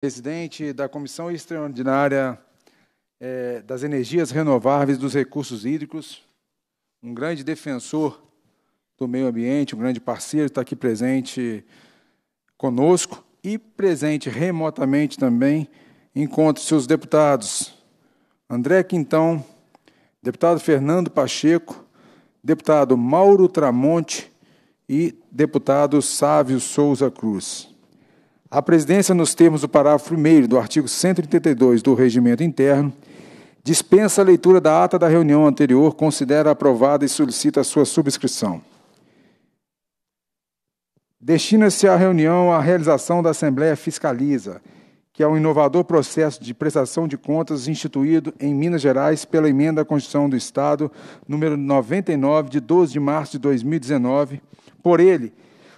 presidente da Comissão Extraordinária é, das Energias Renováveis dos Recursos Hídricos, um grande defensor do meio ambiente, um grande parceiro, está aqui presente conosco e presente remotamente também, encontro seus deputados André Quintão, deputado Fernando Pacheco, deputado Mauro Tramonte e deputado Sávio Souza Cruz. A presidência, nos termos do parágrafo 1 do artigo 132 do Regimento Interno, dispensa a leitura da ata da reunião anterior, considera aprovada e solicita a sua subscrição. Destina-se a reunião à realização da Assembleia Fiscaliza, que é um inovador processo de prestação de contas instituído em Minas Gerais pela Emenda à Constituição do Estado, número 99, de 12 de março de 2019, por ele,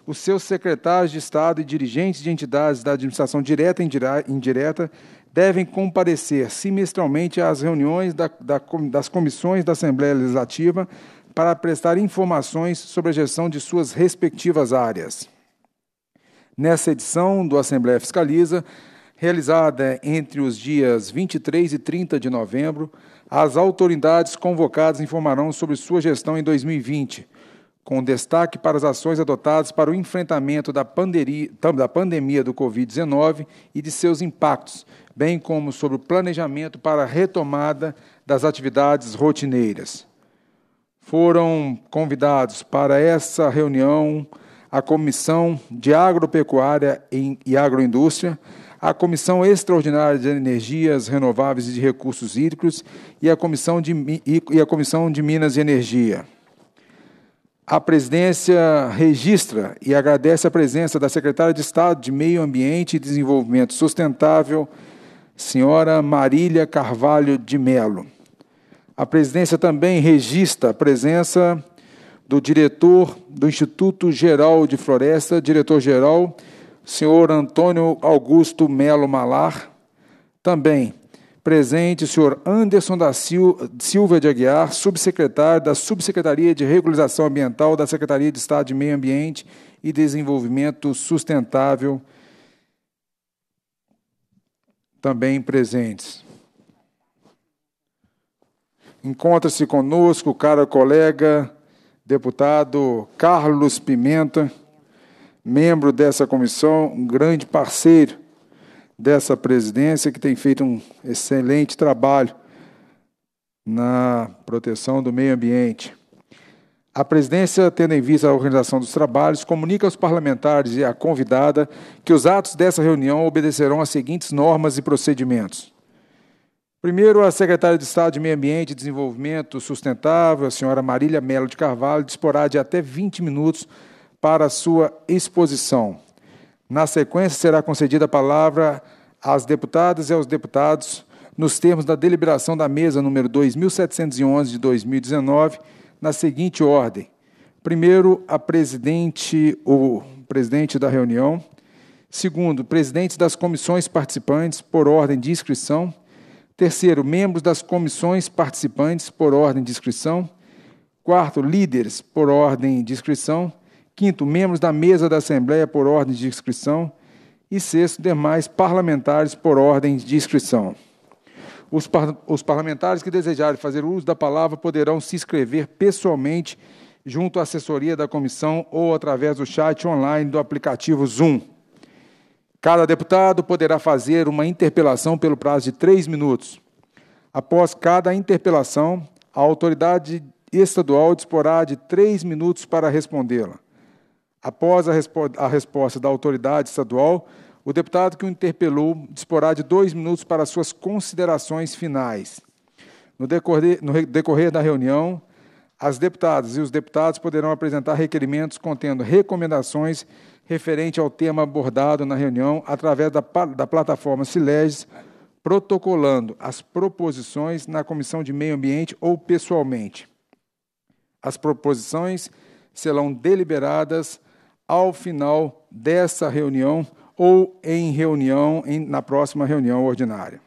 os seus secretários de Estado e dirigentes de entidades da administração direta e indireta devem comparecer semestralmente às reuniões da, da, das comissões da Assembleia Legislativa para prestar informações sobre a gestão de suas respectivas áreas. Nessa edição do Assembleia Fiscaliza, realizada entre os dias 23 e 30 de novembro, as autoridades convocadas informarão sobre sua gestão em 2020, com destaque para as ações adotadas para o enfrentamento da, da pandemia do Covid-19 e de seus impactos, bem como sobre o planejamento para a retomada das atividades rotineiras. Foram convidados para essa reunião a Comissão de Agropecuária e Agroindústria, a Comissão Extraordinária de Energias Renováveis e de Recursos Hídricos e a Comissão de, e a Comissão de Minas e Energia. A presidência registra e agradece a presença da secretária de Estado de Meio Ambiente e Desenvolvimento Sustentável, senhora Marília Carvalho de Melo. A presidência também registra a presença do diretor do Instituto Geral de Floresta, diretor-geral, senhor Antônio Augusto Melo Malar. Também Presente o senhor Anderson da Silva de Aguiar, subsecretário da Subsecretaria de Regularização Ambiental da Secretaria de Estado de Meio Ambiente e Desenvolvimento Sustentável. Também presentes. Encontra-se conosco o caro colega, deputado Carlos Pimenta, membro dessa comissão, um grande parceiro dessa presidência, que tem feito um excelente trabalho na proteção do meio ambiente. A presidência, tendo em vista a organização dos trabalhos, comunica aos parlamentares e à convidada que os atos dessa reunião obedecerão às seguintes normas e procedimentos. Primeiro, a secretária de Estado de Meio Ambiente e Desenvolvimento Sustentável, a senhora Marília Melo de Carvalho, disporá de até 20 minutos para a sua exposição. Na sequência, será concedida a palavra às deputadas e aos deputados nos termos da deliberação da mesa número 2711 de 2019, na seguinte ordem: primeiro, a presidente ou presidente da reunião; segundo, presidentes das comissões participantes por ordem de inscrição; terceiro, membros das comissões participantes por ordem de inscrição; quarto, líderes por ordem de inscrição; Quinto, membros da mesa da Assembleia por ordem de inscrição. E sexto, demais parlamentares por ordem de inscrição. Os, par os parlamentares que desejarem fazer uso da palavra poderão se inscrever pessoalmente junto à assessoria da comissão ou através do chat online do aplicativo Zoom. Cada deputado poderá fazer uma interpelação pelo prazo de três minutos. Após cada interpelação, a autoridade estadual disporá de três minutos para respondê-la. Após a, respo a resposta da autoridade estadual, o deputado que o interpelou disporá de dois minutos para suas considerações finais. No decorrer, no decorrer da reunião, as deputadas e os deputados poderão apresentar requerimentos contendo recomendações referente ao tema abordado na reunião através da, da plataforma Sileges, protocolando as proposições na Comissão de Meio Ambiente ou pessoalmente. As proposições serão deliberadas ao final dessa reunião ou em reunião, em, na próxima reunião ordinária.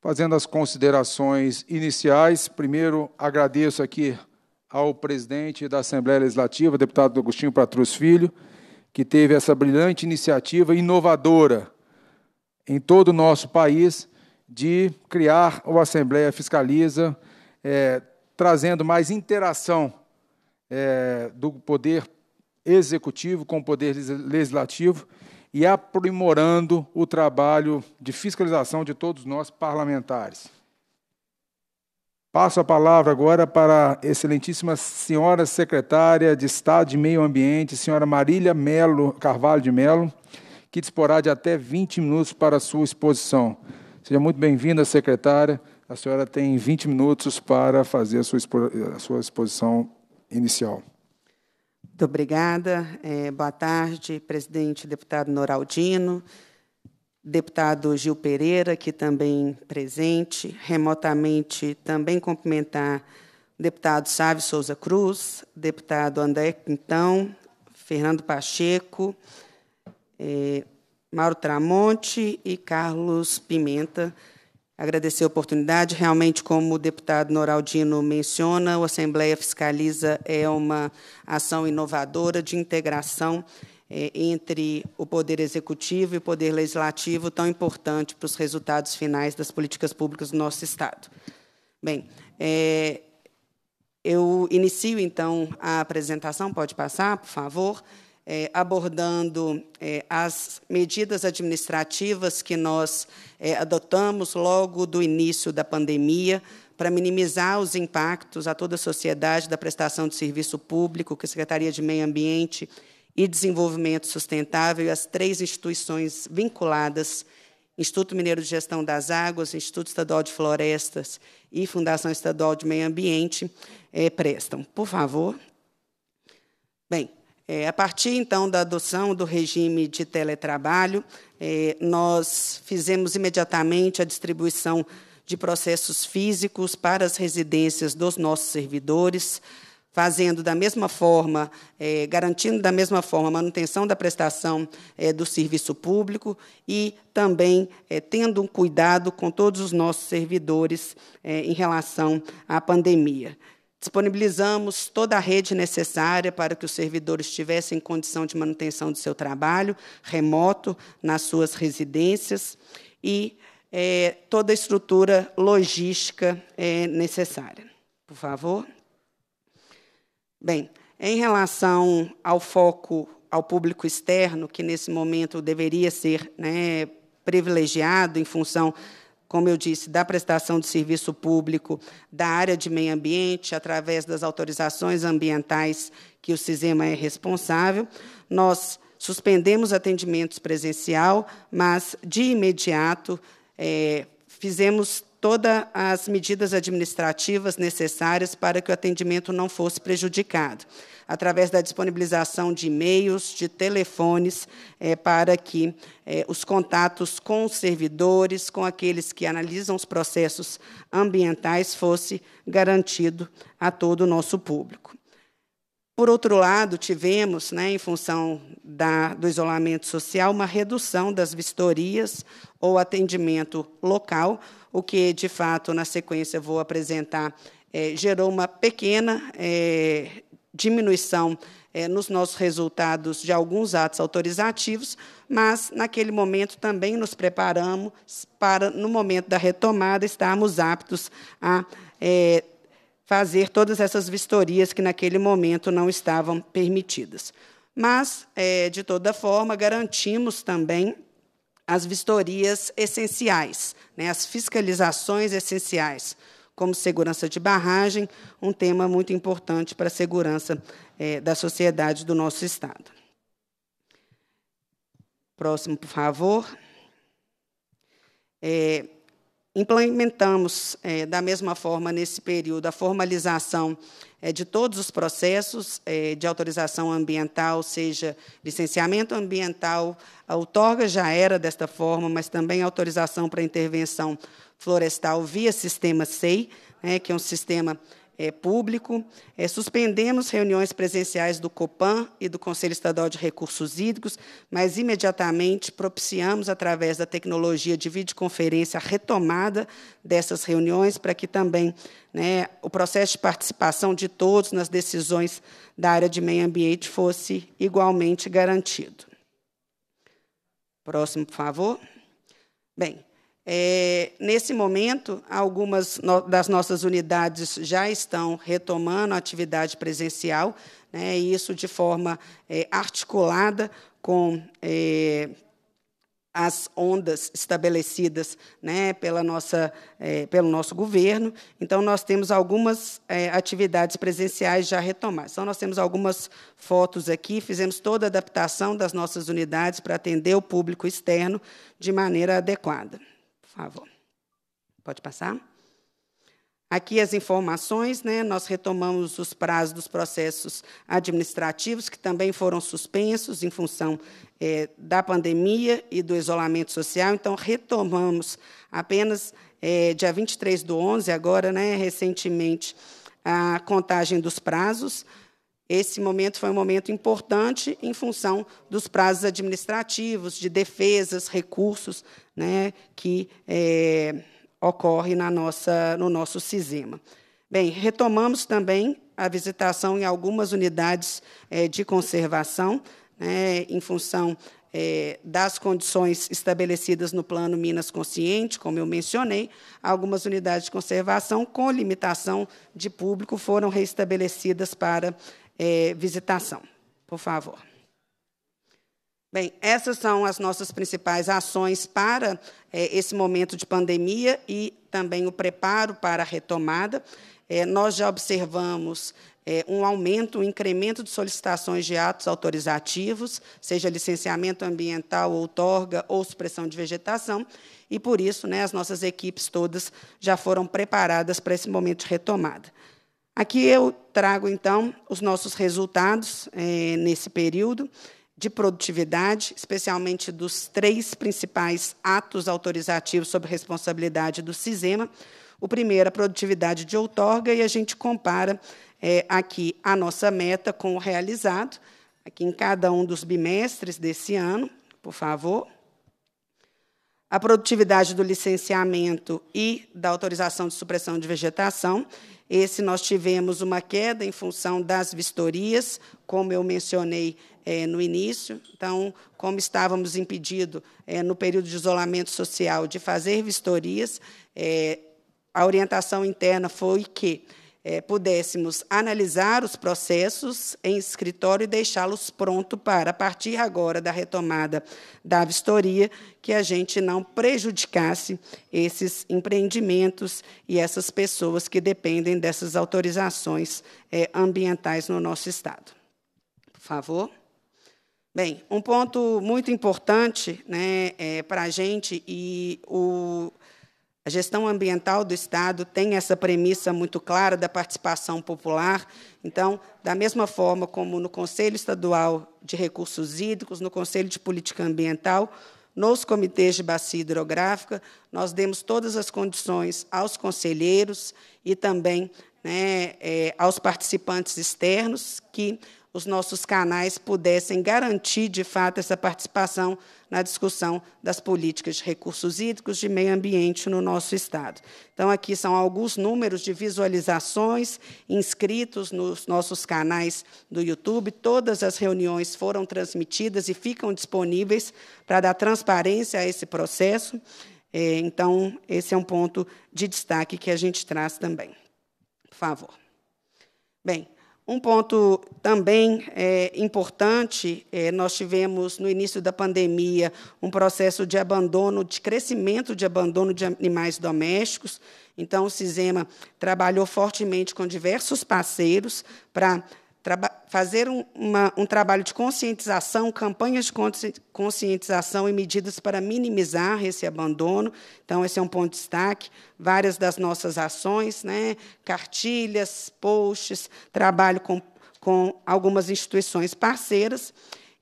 Fazendo as considerações iniciais, primeiro agradeço aqui ao presidente da Assembleia Legislativa, deputado Agostinho Patrus Filho, que teve essa brilhante iniciativa inovadora em todo o nosso país de criar o Assembleia Fiscaliza, é, trazendo mais interação é, do poder executivo com o poder legislativo e aprimorando o trabalho de fiscalização de todos nós parlamentares. Passo a palavra agora para a excelentíssima senhora secretária de Estado de Meio Ambiente, senhora Marília Melo Carvalho de Melo, que disporá de até 20 minutos para a sua exposição. Seja muito bem-vinda, secretária. A senhora tem 20 minutos para fazer a sua, a sua exposição inicial. Muito obrigada. É, boa tarde, presidente deputado Noraldino, deputado Gil Pereira, que também presente, remotamente também cumprimentar deputado Sávio Souza Cruz, deputado André Quintão, Fernando Pacheco, é, Mauro Tramonte e Carlos Pimenta. Agradecer a oportunidade. Realmente, como o deputado Noraldino menciona, o Assembleia Fiscaliza é uma ação inovadora de integração é, entre o Poder Executivo e o Poder Legislativo, tão importante para os resultados finais das políticas públicas do nosso Estado. Bem, é, eu inicio, então, a apresentação. Pode passar, por favor é, abordando é, as medidas administrativas que nós é, adotamos logo do início da pandemia para minimizar os impactos a toda a sociedade da prestação de serviço público que a Secretaria de Meio Ambiente e Desenvolvimento Sustentável e as três instituições vinculadas, Instituto Mineiro de Gestão das Águas, Instituto Estadual de Florestas e Fundação Estadual de Meio Ambiente, é, prestam. Por favor. Bem, é, a partir, então, da adoção do regime de teletrabalho, é, nós fizemos imediatamente a distribuição de processos físicos para as residências dos nossos servidores, fazendo da mesma forma, é, garantindo da mesma forma a manutenção da prestação é, do serviço público e também é, tendo um cuidado com todos os nossos servidores é, em relação à pandemia. Disponibilizamos toda a rede necessária para que os servidores tivessem condição de manutenção do seu trabalho remoto nas suas residências e é, toda a estrutura logística é, necessária. Por favor. Bem, em relação ao foco ao público externo, que nesse momento deveria ser né, privilegiado em função como eu disse, da prestação de serviço público da área de meio ambiente, através das autorizações ambientais que o CISEMA é responsável. Nós suspendemos atendimentos presencial, mas, de imediato, é, fizemos todas as medidas administrativas necessárias para que o atendimento não fosse prejudicado através da disponibilização de e-mails, de telefones, é, para que é, os contatos com os servidores, com aqueles que analisam os processos ambientais, fosse garantido a todo o nosso público. Por outro lado, tivemos, né, em função da, do isolamento social, uma redução das vistorias ou atendimento local, o que, de fato, na sequência vou apresentar, é, gerou uma pequena é, diminuição é, nos nossos resultados de alguns atos autorizativos, mas, naquele momento, também nos preparamos para, no momento da retomada, estarmos aptos a fazer todas essas vistorias que, naquele momento, não estavam permitidas. Mas, é, de toda forma, garantimos também as vistorias essenciais, né, as fiscalizações essenciais, como segurança de barragem, um tema muito importante para a segurança é, da sociedade do nosso Estado. Próximo, por favor. É, implementamos, é, da mesma forma, nesse período, a formalização é, de todos os processos é, de autorização ambiental, seja licenciamento ambiental, a outorga já era desta forma, mas também autorização para intervenção florestal via sistema SEI, né, que é um sistema é, público, é, suspendemos reuniões presenciais do COPAN e do Conselho Estadual de Recursos Hídricos, mas imediatamente propiciamos, através da tecnologia de videoconferência, a retomada dessas reuniões, para que também né, o processo de participação de todos nas decisões da área de meio ambiente fosse igualmente garantido. Próximo, por favor. Bem, é, nesse momento, algumas no, das nossas unidades já estão retomando a atividade presencial, né, e isso de forma é, articulada com é, as ondas estabelecidas né, pela nossa, é, pelo nosso governo. Então, nós temos algumas é, atividades presenciais já retomadas. Então, nós temos algumas fotos aqui, fizemos toda a adaptação das nossas unidades para atender o público externo de maneira adequada favor. Pode passar? Aqui as informações, né? nós retomamos os prazos dos processos administrativos, que também foram suspensos em função é, da pandemia e do isolamento social. Então, retomamos apenas é, dia 23 do 11, agora, né, recentemente, a contagem dos prazos. Esse momento foi um momento importante em função dos prazos administrativos, de defesas, recursos né, que é, ocorre na nossa, no nosso CISEMA. Bem, retomamos também a visitação em algumas unidades é, de conservação, né, em função é, das condições estabelecidas no Plano Minas Consciente, como eu mencionei, algumas unidades de conservação com limitação de público foram restabelecidas para é, visitação. Por favor. Bem, essas são as nossas principais ações para é, esse momento de pandemia e também o preparo para a retomada. É, nós já observamos é, um aumento, um incremento de solicitações de atos autorizativos, seja licenciamento ambiental, outorga ou supressão de vegetação, e, por isso, né, as nossas equipes todas já foram preparadas para esse momento de retomada. Aqui eu trago, então, os nossos resultados é, nesse período de produtividade, especialmente dos três principais atos autorizativos sobre responsabilidade do CISEMA. O primeiro, a produtividade de outorga, e a gente compara é, aqui a nossa meta com o realizado, aqui em cada um dos bimestres desse ano, por favor. A produtividade do licenciamento e da autorização de supressão de vegetação, esse nós tivemos uma queda em função das vistorias, como eu mencionei é, no início. Então, como estávamos impedidos, é, no período de isolamento social, de fazer vistorias, é, a orientação interna foi que é, pudéssemos analisar os processos em escritório e deixá-los prontos para, a partir agora da retomada da vistoria, que a gente não prejudicasse esses empreendimentos e essas pessoas que dependem dessas autorizações é, ambientais no nosso Estado. Por favor. Bem, um ponto muito importante né, é, para a gente, e o, a gestão ambiental do Estado tem essa premissa muito clara da participação popular. Então, da mesma forma como no Conselho Estadual de Recursos Hídricos, no Conselho de Política Ambiental, nos comitês de bacia hidrográfica, nós demos todas as condições aos conselheiros e também né, é, aos participantes externos que os nossos canais pudessem garantir, de fato, essa participação na discussão das políticas de recursos hídricos de meio ambiente no nosso Estado. Então, aqui são alguns números de visualizações inscritos nos nossos canais do YouTube. Todas as reuniões foram transmitidas e ficam disponíveis para dar transparência a esse processo. É, então, esse é um ponto de destaque que a gente traz também. Por favor. Bem, um ponto também é, importante, é, nós tivemos no início da pandemia um processo de abandono, de crescimento de abandono de animais domésticos. Então, o CISEMA trabalhou fortemente com diversos parceiros para fazer um, uma, um trabalho de conscientização, campanhas de conscientização e medidas para minimizar esse abandono. Então, esse é um ponto de destaque. Várias das nossas ações, né, cartilhas, posts, trabalho com, com algumas instituições parceiras.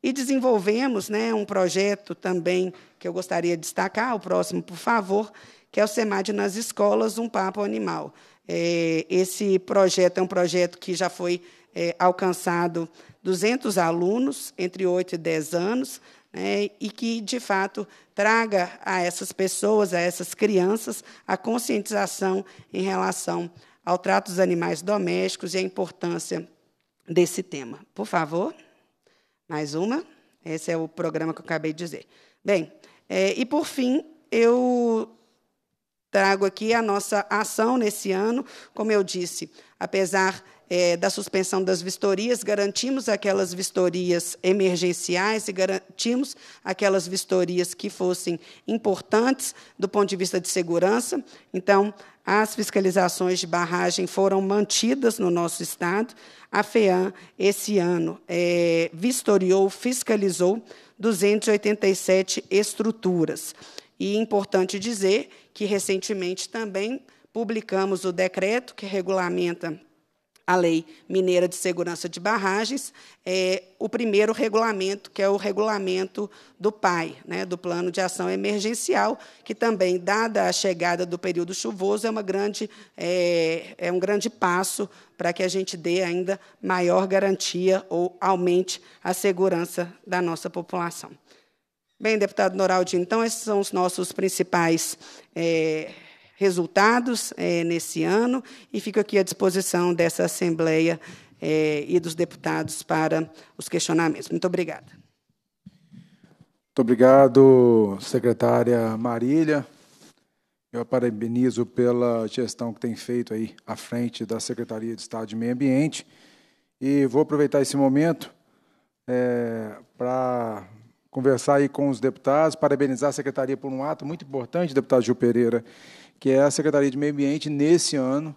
E desenvolvemos né, um projeto também que eu gostaria de destacar, o próximo, por favor, que é o SEMAD nas escolas, um papo animal. É, esse projeto é um projeto que já foi é, alcançado 200 alunos entre 8 e 10 anos, né, e que, de fato, traga a essas pessoas, a essas crianças, a conscientização em relação ao trato dos animais domésticos e a importância desse tema. Por favor, mais uma. Esse é o programa que eu acabei de dizer. Bem, é, e por fim, eu trago aqui a nossa ação nesse ano. Como eu disse, apesar é, da suspensão das vistorias, garantimos aquelas vistorias emergenciais e garantimos aquelas vistorias que fossem importantes do ponto de vista de segurança. Então, as fiscalizações de barragem foram mantidas no nosso Estado. A FEAM, esse ano, é, vistoriou, fiscalizou 287 estruturas. E é importante dizer que, recentemente, também publicamos o decreto que regulamenta a Lei Mineira de Segurança de Barragens, é o primeiro regulamento, que é o regulamento do PAI, né, do Plano de Ação Emergencial, que também, dada a chegada do período chuvoso, é, uma grande, é, é um grande passo para que a gente dê ainda maior garantia ou aumente a segurança da nossa população. Bem, deputado Noraldinho, então, esses são os nossos principais é, resultados é, nesse ano e fico aqui à disposição dessa Assembleia é, e dos deputados para os questionamentos. Muito obrigada. Muito obrigado, secretária Marília. Eu parabenizo pela gestão que tem feito aí à frente da Secretaria de Estado de Meio Ambiente e vou aproveitar esse momento é, para conversar aí com os deputados, parabenizar a Secretaria por um ato muito importante, deputado Gil Pereira, que é a Secretaria de Meio Ambiente, nesse ano,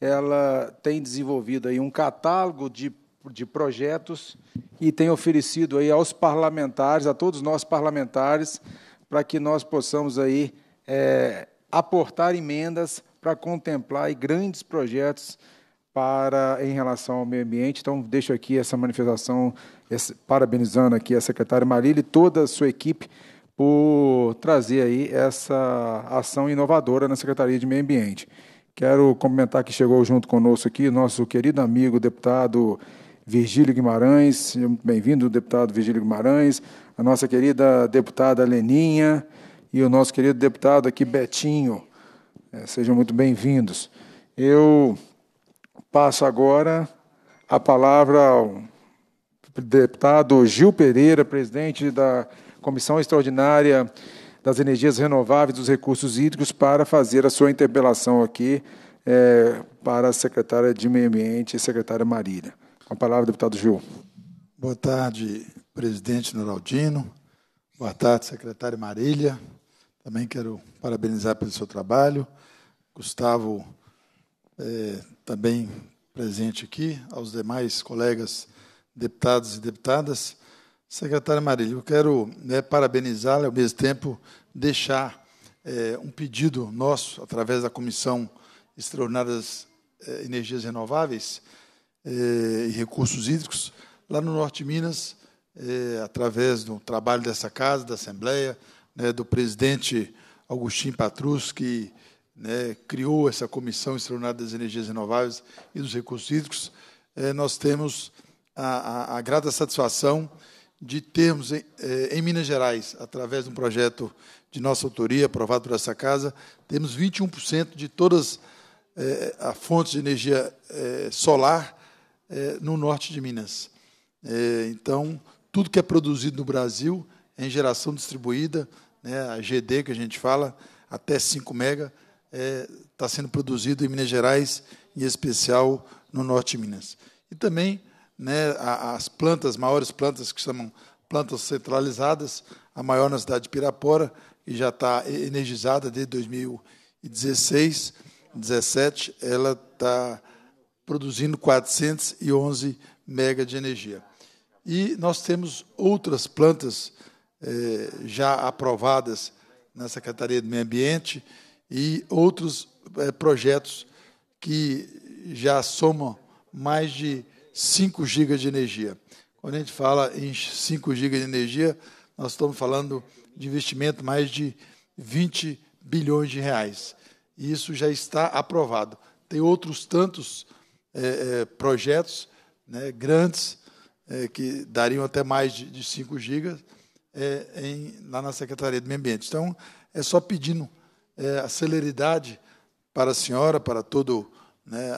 ela tem desenvolvido aí um catálogo de, de projetos e tem oferecido aí aos parlamentares, a todos nós parlamentares, para que nós possamos aí é, aportar emendas para contemplar aí grandes projetos para em relação ao meio ambiente. Então, deixo aqui essa manifestação, esse, parabenizando aqui a secretária Marília e toda a sua equipe por trazer aí essa ação inovadora na Secretaria de Meio Ambiente. Quero comentar que chegou junto conosco aqui nosso querido amigo deputado Virgílio Guimarães, bem-vindo, deputado Virgílio Guimarães, a nossa querida deputada Leninha e o nosso querido deputado aqui Betinho. É, sejam muito bem-vindos. Eu passo agora a palavra ao deputado Gil Pereira, presidente da Comissão Extraordinária das Energias Renováveis e dos Recursos Hídricos para fazer a sua interpelação aqui é, para a secretária de Meio Ambiente e secretária Marília. Com a palavra, deputado Gil. Boa tarde, presidente Noraldino. Boa tarde, secretária Marília. Também quero parabenizar pelo seu trabalho. Gustavo, é, também presente aqui, aos demais colegas deputados e deputadas. Secretária Marília, eu quero né, parabenizá-la e, ao mesmo tempo, deixar é, um pedido nosso, através da Comissão Extraordinária das é, Energias Renováveis é, e Recursos Hídricos, lá no Norte de Minas, é, através do trabalho dessa casa, da Assembleia, né, do presidente Agostinho Patrus, que né, criou essa Comissão Extraordinária das Energias Renováveis e dos Recursos Hídricos, é, nós temos a, a, a grata satisfação de termos em, eh, em, Minas Gerais, através de um projeto de nossa autoria, aprovado por essa casa, temos 21% de todas eh, as fontes de energia eh, solar eh, no norte de Minas. Eh, então, tudo que é produzido no Brasil é em geração distribuída, né, a GD que a gente fala, até 5 mega, está eh, sendo produzido em Minas Gerais, em especial no norte de Minas. E também né, as plantas, maiores plantas que chamam plantas centralizadas, a maior na cidade de Pirapora, que já está energizada desde 2016, 17, ela está produzindo 411 mega de energia. E nós temos outras plantas eh, já aprovadas na Secretaria do Meio Ambiente e outros eh, projetos que já somam mais de 5 GB de energia. Quando a gente fala em 5 GB de energia, nós estamos falando de investimento mais de 20 bilhões de reais. E isso já está aprovado. Tem outros tantos é, é, projetos né, grandes é, que dariam até mais de, de 5 gigas é, em, lá na Secretaria do Meio Ambiente. Então, é só pedindo é, a celeridade para a senhora, para todos né,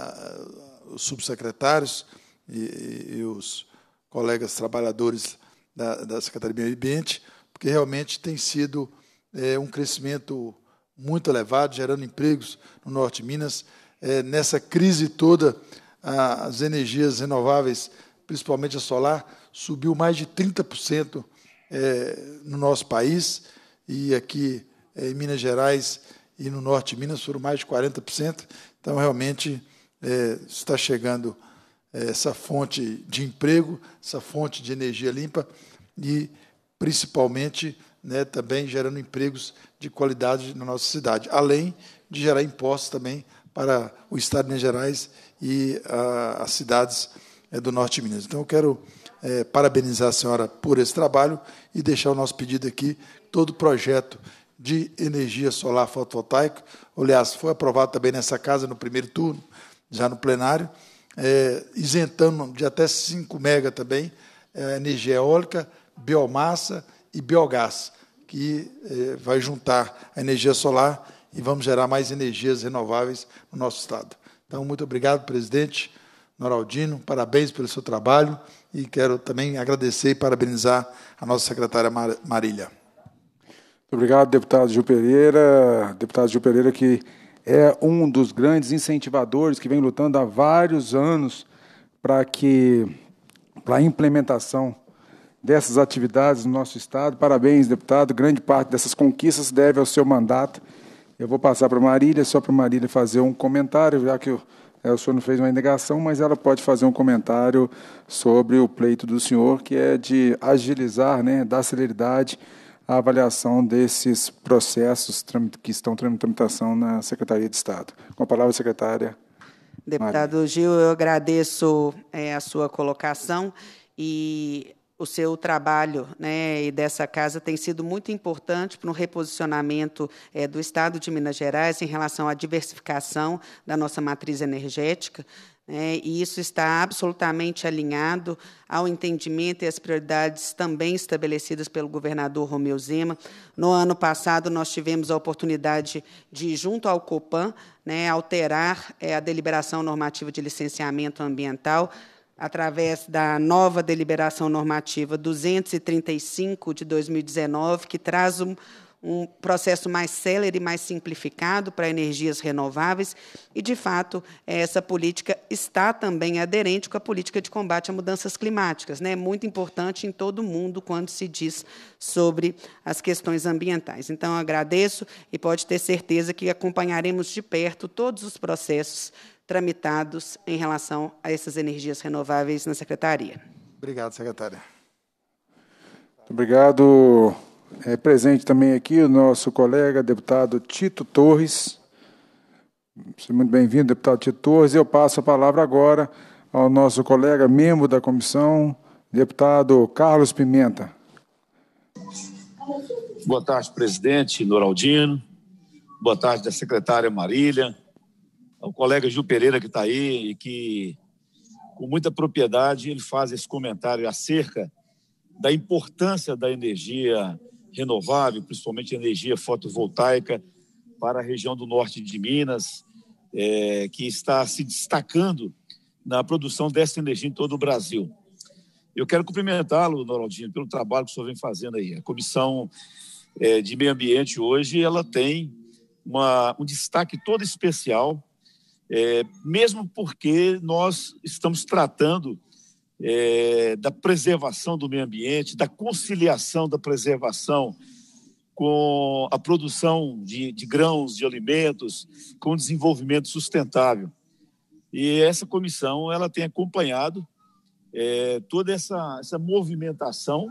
os subsecretários e, e, os colegas trabalhadores da, da Secretaria do Meio Ambiente, porque realmente tem sido é, um crescimento muito elevado, gerando empregos no Norte de Minas. É, nessa crise toda, as energias renováveis, principalmente a solar, subiu mais de 30% é, no nosso país, e aqui é, em Minas Gerais e no norte de Minas foram mais de 40%. Então, realmente, é, está chegando essa fonte de emprego, essa fonte de energia limpa e, principalmente, né, também gerando empregos de qualidade na nossa cidade, além de gerar impostos também para o Estado de Minas Gerais e a, as cidades é, do Norte de Minas. Então, eu quero é, parabenizar a senhora por esse trabalho e deixar o nosso pedido aqui, todo projeto de energia solar fotovoltaica, aliás, foi aprovado também nessa casa no primeiro turno, já no plenário, é, isentando de até 5 mega também é, energia eólica, biomassa e biogás, que é, vai juntar a energia solar e vamos gerar mais energias renováveis no nosso Estado. Então, muito obrigado, presidente Noraldino, parabéns pelo seu trabalho e quero também agradecer e parabenizar a nossa secretária Marília. Muito obrigado, deputado Gil Pereira. Deputado Gil Pereira, que é um dos grandes incentivadores que vem lutando há vários anos para que para a implementação dessas atividades no nosso estado. Parabéns, deputado. Grande parte dessas conquistas deve ao seu mandato. Eu vou passar para Marília, só para Marília fazer um comentário, já que o é, senhor não fez uma indagação, mas ela pode fazer um comentário sobre o pleito do senhor, que é de agilizar, né, dar celeridade à avaliação desses processos que estão em tramitação na Secretaria de Estado. Com a palavra, secretária. Deputado Maria. Gil, eu agradeço é, a sua colocação e o seu trabalho né, e dessa casa tem sido muito importante para o reposicionamento é, do Estado de Minas Gerais em relação à diversificação da nossa matriz energética. Né, e isso está absolutamente alinhado ao entendimento e às prioridades também estabelecidas pelo governador Romeu Zema. No ano passado, nós tivemos a oportunidade de, junto ao COPAN, né, alterar é, a deliberação normativa de licenciamento ambiental, através da nova deliberação normativa 235 de 2019, que traz um, um processo mais célere e mais simplificado para energias renováveis, e, de fato, essa política está também aderente com a política de combate a mudanças climáticas. Né? É muito importante em todo o mundo quando se diz sobre as questões ambientais. Então, agradeço e pode ter certeza que acompanharemos de perto todos os processos tramitados em relação a essas energias renováveis na Secretaria. Obrigado, secretária. Obrigado. É presente também aqui o nosso colega, deputado Tito Torres. Seja muito bem-vindo, deputado Tito Torres. Eu passo a palavra agora ao nosso colega, membro da comissão, deputado Carlos Pimenta. Boa tarde, presidente Noraldino. Boa tarde, da secretária Marília ao colega Gil Pereira que está aí e que, com muita propriedade, ele faz esse comentário acerca da importância da energia renovável, principalmente energia fotovoltaica, para a região do norte de Minas, é, que está se destacando na produção dessa energia em todo o Brasil. Eu quero cumprimentá-lo, Noraldinho, pelo trabalho que o senhor vem fazendo aí. A Comissão é, de Meio Ambiente hoje ela tem uma, um destaque todo especial é, mesmo porque nós estamos tratando é, da preservação do meio ambiente, da conciliação da preservação com a produção de, de grãos, de alimentos, com o desenvolvimento sustentável. E essa comissão ela tem acompanhado é, toda essa, essa movimentação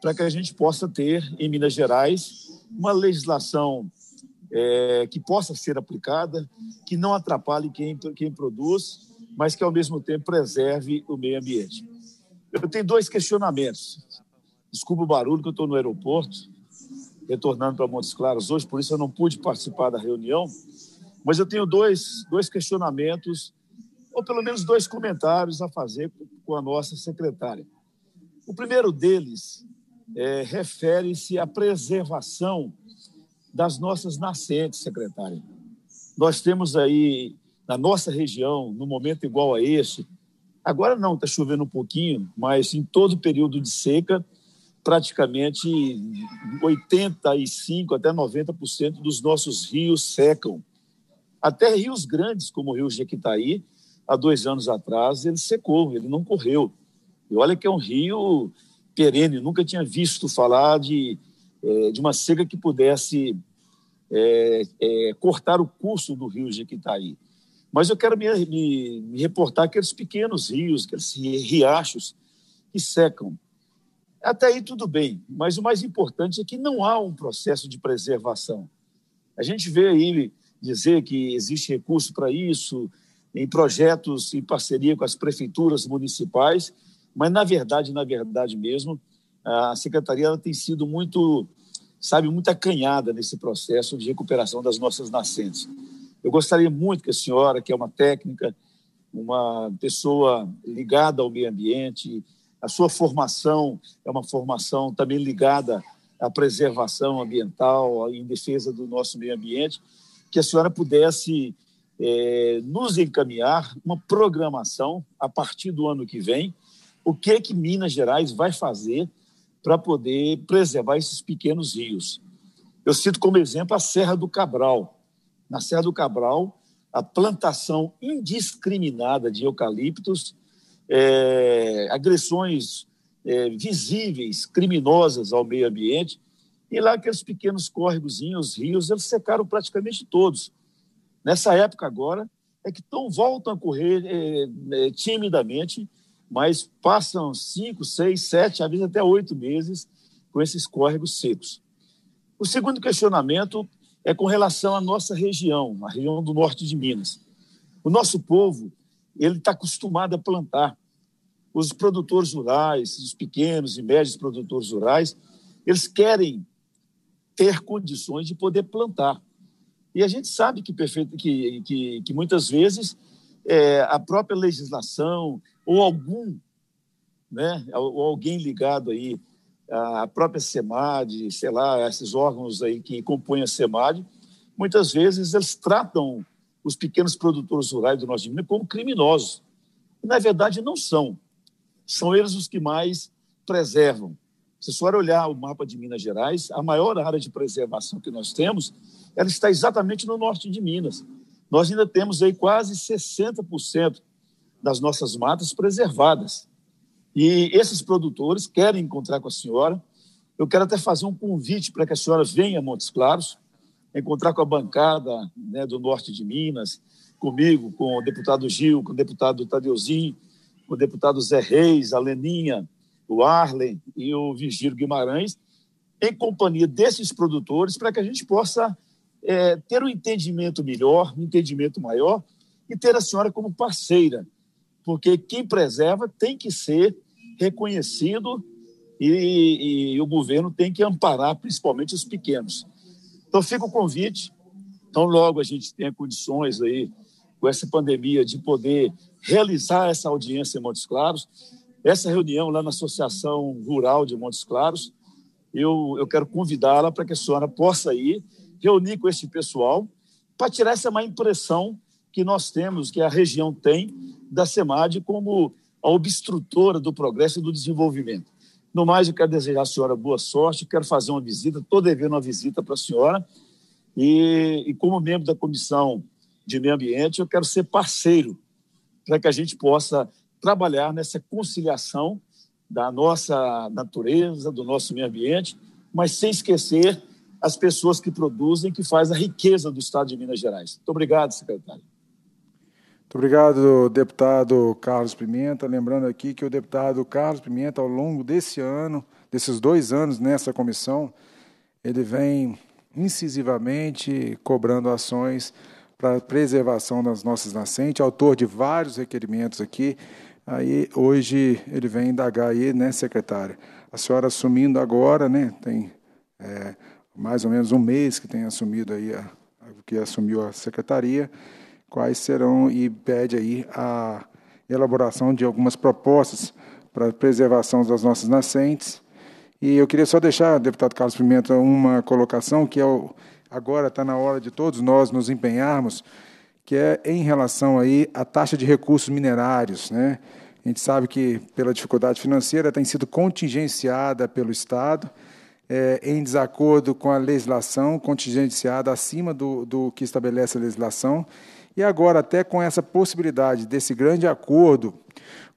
para que a gente possa ter, em Minas Gerais, uma legislação é, que possa ser aplicada, que não atrapalhe quem, quem produz, mas que, ao mesmo tempo, preserve o meio ambiente. Eu tenho dois questionamentos. Desculpa o barulho, que eu estou no aeroporto. retornando para Montes Claros hoje, por isso eu não pude participar da reunião, mas eu tenho dois, dois questionamentos, ou pelo menos dois comentários a fazer com a nossa secretária. O primeiro deles é, refere-se à preservação das nossas nascentes, secretária. Nós temos aí, na nossa região, no momento igual a este, agora não, está chovendo um pouquinho, mas em todo o período de seca, praticamente 85% até 90% dos nossos rios secam. Até rios grandes, como o rio Jequitaí, há dois anos atrás, ele secou, ele não correu. E olha que é um rio perene, nunca tinha visto falar de, é, de uma seca que pudesse é, é, cortar o curso do rio Jequitaí. Mas eu quero me, me, me reportar aqueles pequenos rios, aqueles riachos que secam. Até aí tudo bem, mas o mais importante é que não há um processo de preservação. A gente vê aí dizer que existe recurso para isso, em projetos em parceria com as prefeituras municipais, mas na verdade, na verdade mesmo, a secretaria tem sido muito, sabe, muito acanhada nesse processo de recuperação das nossas nascentes. Eu gostaria muito que a senhora, que é uma técnica, uma pessoa ligada ao meio ambiente, a sua formação é uma formação também ligada à preservação ambiental, em defesa do nosso meio ambiente, que a senhora pudesse é, nos encaminhar uma programação a partir do ano que vem, o que que Minas Gerais vai fazer para poder preservar esses pequenos rios. Eu cito como exemplo a Serra do Cabral. Na Serra do Cabral, a plantação indiscriminada de eucaliptos é, agressões é, visíveis, criminosas ao meio ambiente. E lá aqueles pequenos córregozinhos, rios, eles secaram praticamente todos. Nessa época agora é que tão, voltam a correr é, é, timidamente, mas passam cinco, seis, sete, às vezes até oito meses com esses córregos secos. O segundo questionamento é com relação à nossa região, a região do norte de Minas. O nosso povo ele está acostumado a plantar. Os produtores rurais, os pequenos e médios produtores rurais, eles querem ter condições de poder plantar. E a gente sabe que, perfeito, que, que, que muitas vezes é, a própria legislação ou algum, né, ou alguém ligado aí à própria SEMAD, sei lá, esses órgãos aí que compõem a SEMAD, muitas vezes eles tratam os pequenos produtores rurais do nosso Minas como criminosos. E, na verdade, não são. São eles os que mais preservam. Se a senhora olhar o mapa de Minas Gerais, a maior área de preservação que nós temos, ela está exatamente no norte de Minas. Nós ainda temos aí quase 60% das nossas matas preservadas. E esses produtores querem encontrar com a senhora. Eu quero até fazer um convite para que a senhora venha a Montes Claros, encontrar com a bancada né, do norte de Minas, comigo, com o deputado Gil, com o deputado Tadeuzinho, com o deputado Zé Reis, a Leninha, o Arlen e o Vigílio Guimarães, em companhia desses produtores, para que a gente possa é, ter um entendimento melhor, um entendimento maior e ter a senhora como parceira, porque quem preserva tem que ser reconhecido e, e o governo tem que amparar principalmente os pequenos. Então, fica o convite. Então, logo a gente tenha condições aí, com essa pandemia, de poder realizar essa audiência em Montes Claros. Essa reunião lá na Associação Rural de Montes Claros, eu, eu quero convidá-la para que a senhora possa ir, reunir com esse pessoal, para tirar essa má impressão que nós temos, que a região tem, da SEMAD como a obstrutora do progresso e do desenvolvimento. No mais, eu quero desejar à senhora boa sorte, quero fazer uma visita, estou devendo uma visita para a senhora, e, e, como membro da Comissão de Meio Ambiente, eu quero ser parceiro para que a gente possa trabalhar nessa conciliação da nossa natureza, do nosso meio ambiente, mas sem esquecer as pessoas que produzem, que faz a riqueza do Estado de Minas Gerais. Muito obrigado, secretário. Muito obrigado, deputado Carlos Pimenta. Lembrando aqui que o deputado Carlos Pimenta, ao longo desse ano, desses dois anos nessa comissão, ele vem incisivamente cobrando ações para a preservação das nossas nascentes, autor de vários requerimentos aqui. Aí hoje ele vem indagar aí, né, secretária? A senhora assumindo agora, né, tem é, mais ou menos um mês que tem assumido aí a, que assumiu a secretaria, quais serão e pede aí a elaboração de algumas propostas para a preservação das nossas nascentes. E eu queria só deixar, deputado Carlos Pimenta, uma colocação que é o, agora está na hora de todos nós nos empenharmos, que é em relação aí à taxa de recursos minerários, né? A gente sabe que pela dificuldade financeira tem sido contingenciada pelo Estado, é, em desacordo com a legislação, contingenciada acima do, do que estabelece a legislação, e agora até com essa possibilidade desse grande acordo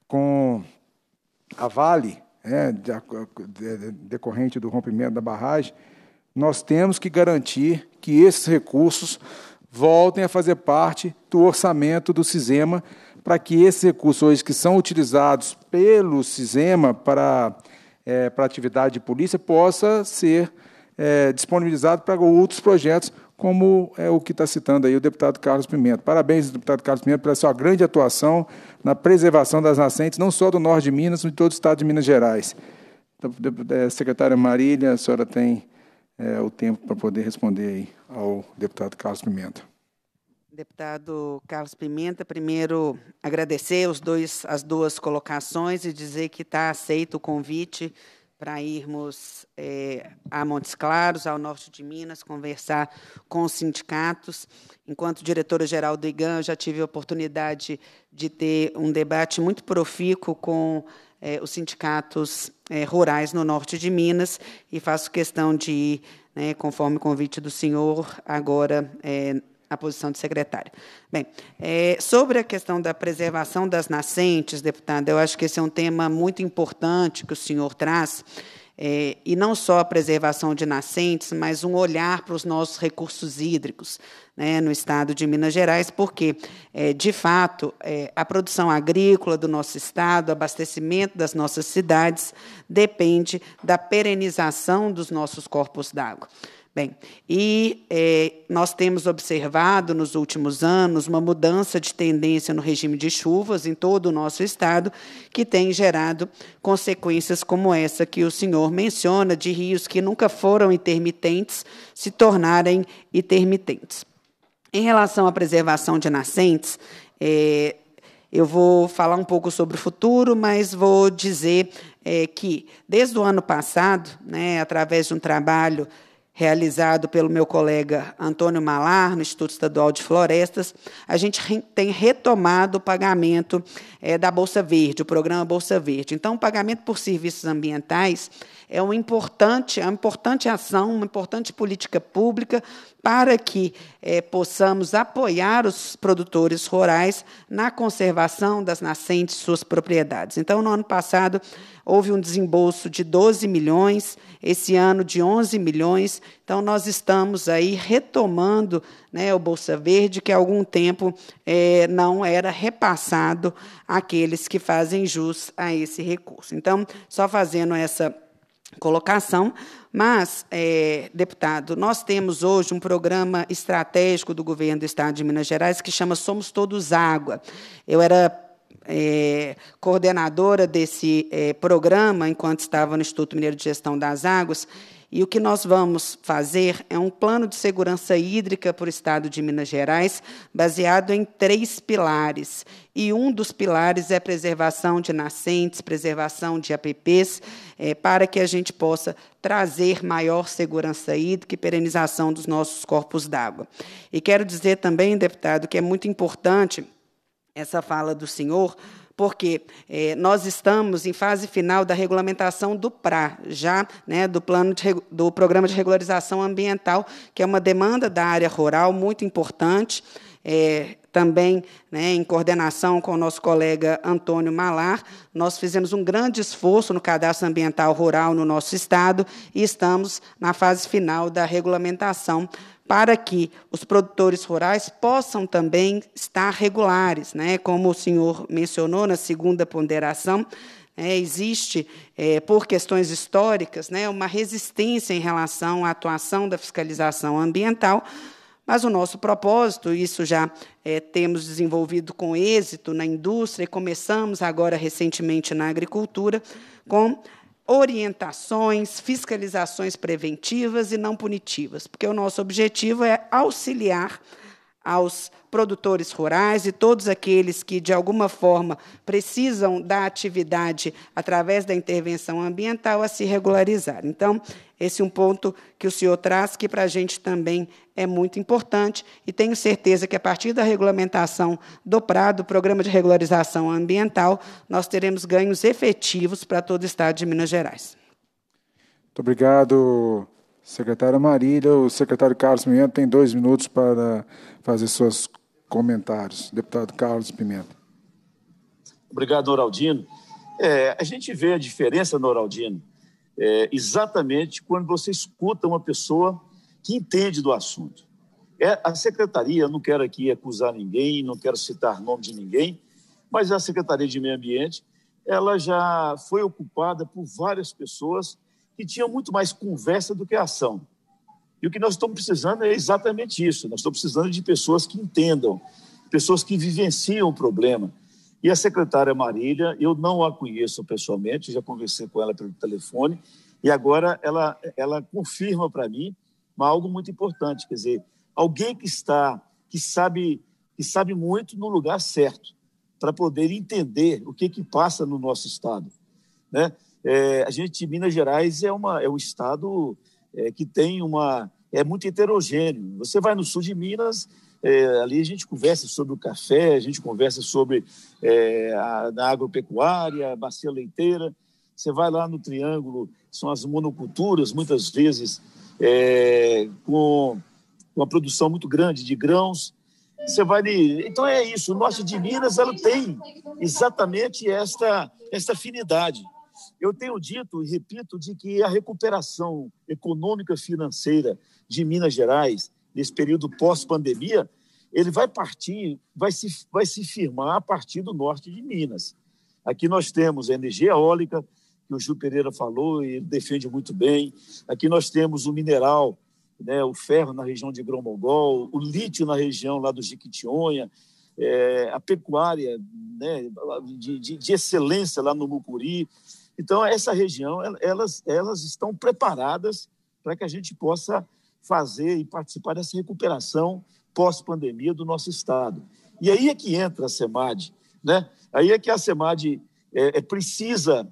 com a Vale, é, decorrente do rompimento da barragem, nós temos que garantir que esses recursos voltem a fazer parte do orçamento do CISEMA, para que esses recursos hoje que são utilizados pelo CISEMA para, é, para atividade de polícia possa ser é, disponibilizado para outros projetos, como é o que está citando aí o deputado Carlos Pimenta. Parabéns, deputado Carlos Pimenta, pela sua grande atuação na preservação das nascentes, não só do norte de Minas, mas de todo o estado de Minas Gerais. Então, é, secretária Marília, a senhora tem é, o tempo para poder responder aí ao deputado Carlos Pimenta. Deputado Carlos Pimenta, primeiro agradecer os dois, as duas colocações e dizer que está aceito o convite para irmos é, a Montes Claros, ao norte de Minas, conversar com os sindicatos. Enquanto diretora-geral do IGAN, já tive a oportunidade de ter um debate muito profícuo com é, os sindicatos é, rurais no norte de Minas e faço questão de ir, né, conforme o convite do senhor, agora a posição de secretário. Bem, é, sobre a questão da preservação das nascentes, deputada, eu acho que esse é um tema muito importante que o senhor traz, é, e não só a preservação de nascentes, mas um olhar para os nossos recursos hídricos né, no estado de Minas Gerais, porque, é, de fato, é, a produção agrícola do nosso estado, o abastecimento das nossas cidades, depende da perenização dos nossos corpos d'água. Bem, e é, nós temos observado nos últimos anos uma mudança de tendência no regime de chuvas em todo o nosso estado, que tem gerado consequências como essa que o senhor menciona, de rios que nunca foram intermitentes se tornarem intermitentes. Em relação à preservação de nascentes, é, eu vou falar um pouco sobre o futuro, mas vou dizer é, que, desde o ano passado, né, através de um trabalho realizado pelo meu colega Antônio Malar, no Instituto Estadual de Florestas, a gente tem retomado o pagamento é, da Bolsa Verde, o programa Bolsa Verde. Então, o pagamento por serviços ambientais é uma importante, é uma importante ação, uma importante política pública para que é, possamos apoiar os produtores rurais na conservação das nascentes suas propriedades. Então, no ano passado, houve um desembolso de 12 milhões, esse ano de 11 milhões. Então, nós estamos aí retomando né, o Bolsa Verde, que há algum tempo é, não era repassado àqueles que fazem jus a esse recurso. Então, só fazendo essa colocação, mas, é, deputado, nós temos hoje um programa estratégico do governo do Estado de Minas Gerais que chama Somos Todos Água. Eu era é, coordenadora desse é, programa enquanto estava no Instituto Mineiro de Gestão das Águas, e o que nós vamos fazer é um plano de segurança hídrica para o Estado de Minas Gerais, baseado em três pilares. E um dos pilares é a preservação de nascentes, preservação de APPs, é, para que a gente possa trazer maior segurança hídrica e perenização dos nossos corpos d'água. E quero dizer também, deputado, que é muito importante essa fala do senhor, porque é, nós estamos em fase final da regulamentação do PRA, já né, do plano de, do programa de regularização ambiental, que é uma demanda da área rural muito importante. É, também né, em coordenação com o nosso colega Antônio Malar, nós fizemos um grande esforço no cadastro ambiental rural no nosso estado e estamos na fase final da regulamentação para que os produtores rurais possam também estar regulares, né? Como o senhor mencionou na segunda ponderação, é, existe, é, por questões históricas, né, uma resistência em relação à atuação da fiscalização ambiental, mas o nosso propósito, isso já é, temos desenvolvido com êxito na indústria e começamos agora recentemente na agricultura, com orientações, fiscalizações preventivas e não punitivas, porque o nosso objetivo é auxiliar aos produtores rurais e todos aqueles que, de alguma forma, precisam da atividade através da intervenção ambiental a se regularizar. Então, esse é um ponto que o senhor traz, que para a gente também é muito importante, e tenho certeza que, a partir da regulamentação do PRADO, Programa de Regularização Ambiental, nós teremos ganhos efetivos para todo o Estado de Minas Gerais. Muito obrigado, secretária Marília. O secretário Carlos Pimenta tem dois minutos para fazer seus comentários. Deputado Carlos Pimenta. Obrigado, Noraldino. É, a gente vê a diferença, Noraldino, é, exatamente quando você escuta uma pessoa que entende do assunto. É, a secretaria, não quero aqui acusar ninguém, não quero citar nome de ninguém, mas a Secretaria de Meio Ambiente, ela já foi ocupada por várias pessoas que tinham muito mais conversa do que ação. E o que nós estamos precisando é exatamente isso. Nós estamos precisando de pessoas que entendam, pessoas que vivenciam o problema. E a secretária Marília, eu não a conheço pessoalmente, já conversei com ela pelo telefone, e agora ela, ela confirma para mim algo muito importante, quer dizer, alguém que está, que sabe, que sabe muito no lugar certo, para poder entender o que, que passa no nosso estado. Né? É, a gente, Minas Gerais, é, uma, é um estado é, que tem uma. é muito heterogêneo. Você vai no sul de Minas, é, ali a gente conversa sobre o café, a gente conversa sobre é, a, a agropecuária, a bacia leiteira. Você vai lá no Triângulo, são as monoculturas, muitas vezes é, com uma produção muito grande de grãos. Você vai de... Então é isso, o norte de Minas ela tem exatamente esta, esta afinidade. Eu tenho dito e repito de que a recuperação econômica financeira de Minas Gerais nesse período pós-pandemia, ele vai partir, vai se, vai se firmar a partir do norte de Minas. Aqui nós temos a energia eólica, que o Gil Pereira falou e ele defende muito bem. Aqui nós temos o mineral, né, o ferro na região de Gromogol, o lítio na região lá do Jiquitionha, é, a pecuária né, de, de, de, excelência lá no Mucuri. Então, essa região, elas, elas estão preparadas para que a gente possa fazer e participar dessa recuperação pós-pandemia do nosso Estado. E aí é que entra a SEMAD, né? Aí é que a SEMAD é, é precisa,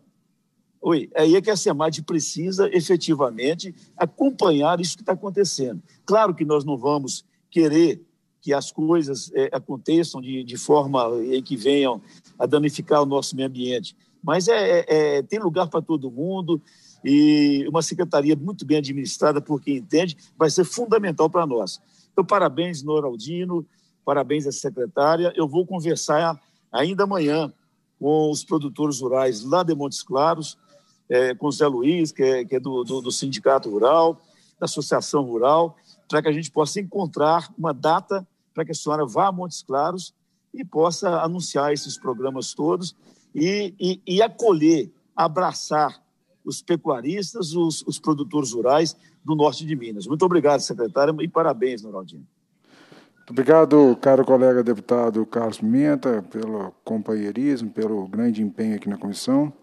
oi, aí é que a SEMAD precisa efetivamente acompanhar isso que está acontecendo. Claro que nós não vamos querer que as coisas é, aconteçam de, de forma que venham a danificar o nosso meio ambiente, mas é, é, é tem lugar para todo mundo e uma secretaria muito bem administrada por quem entende vai ser fundamental para nós. Então, parabéns, Noraldino, parabéns à secretária. Eu vou conversar ainda amanhã com os produtores rurais lá de Montes Claros, é, com o Zé Luiz, que é, que é do, do, do Sindicato Rural, da Associação Rural, para que a gente possa encontrar uma data para que a senhora vá a Montes Claros e possa anunciar esses programas todos e, e, e acolher, abraçar os pecuaristas, os, os, produtores rurais do norte de Minas. Muito obrigado, secretária, e parabéns, Noraldinho. Muito obrigado, caro colega deputado Carlos Pimenta, pelo companheirismo, pelo grande empenho aqui na comissão.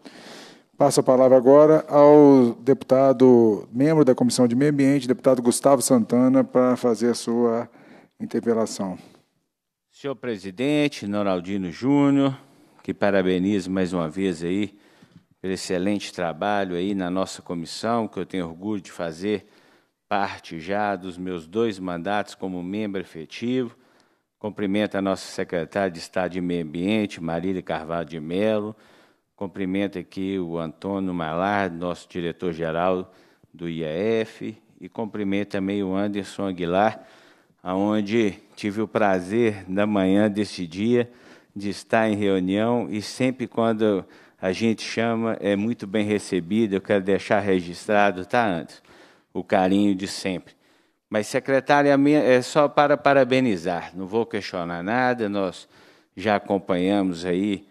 Passo a palavra agora ao deputado, membro da Comissão de Meio Ambiente, deputado Gustavo Santana, para fazer a sua interpelação. Senhor presidente, Noraldino Júnior, que parabenizo mais uma vez aí pelo excelente trabalho aí na nossa comissão, que eu tenho orgulho de fazer parte já dos meus dois mandatos como membro efetivo. Cumprimento a nossa secretária de Estado de Meio Ambiente, Marília Carvalho de Mello. Cumprimento aqui o Antônio Malar, nosso diretor-geral do IAF. E cumprimento também o Anderson Aguilar, aonde tive o prazer, na manhã desse dia, de estar em reunião e sempre quando a gente chama é muito bem recebido. Eu quero deixar registrado, tá, antes o carinho de sempre. Mas, secretária, é só para parabenizar, não vou questionar nada, nós já acompanhamos aí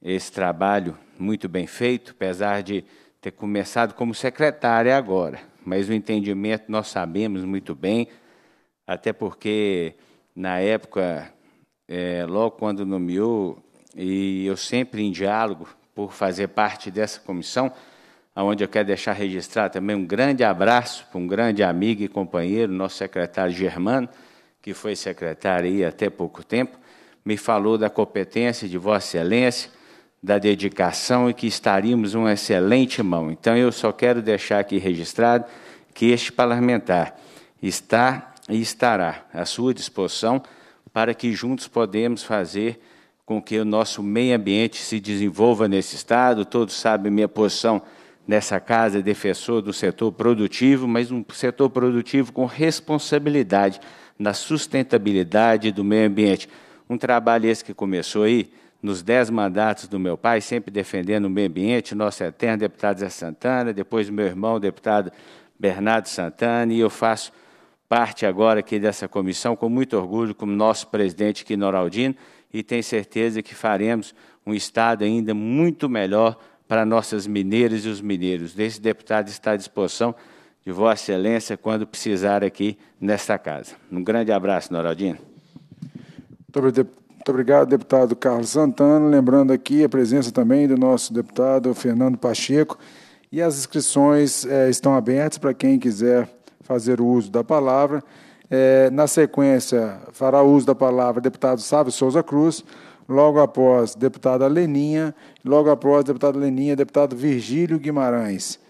esse trabalho muito bem feito, apesar de ter começado como secretária agora, mas o entendimento nós sabemos muito bem, até porque na época é, logo quando nomeou, e eu sempre em diálogo por fazer parte dessa comissão, onde eu quero deixar registrado também um grande abraço para um grande amigo e companheiro, nosso secretário Germano, que foi secretário aí até pouco tempo, me falou da competência de Vossa Excelência, da dedicação e que estaríamos uma excelente mão. Então, eu só quero deixar aqui registrado que este parlamentar está e estará à sua disposição para que juntos podemos fazer com que o nosso meio ambiente se desenvolva nesse Estado. Todos sabem minha posição nessa casa, defensor do setor produtivo, mas um setor produtivo com responsabilidade na sustentabilidade do meio ambiente. Um trabalho esse que começou aí nos dez mandatos do meu pai, sempre defendendo o meio ambiente, nosso eterno deputado Zé Santana, depois meu irmão, deputado Bernardo Santana, e eu faço parte agora aqui dessa comissão com muito orgulho, como nosso presidente aqui, Noraldino, e tenho certeza que faremos um Estado ainda muito melhor para nossas mineiras e os mineiros. Esse deputado está à disposição de Vossa Excelência quando precisar aqui nesta casa. Um grande abraço, Noraldino. Muito obrigado, deputado Carlos Santana. Lembrando aqui a presença também do nosso deputado Fernando Pacheco. E as inscrições é, estão abertas para quem quiser fazer o uso da palavra. É, na sequência, fará uso da palavra deputado Sávio Souza Cruz, logo após deputada Leninha, logo após deputada Leninha, deputado Virgílio Guimarães.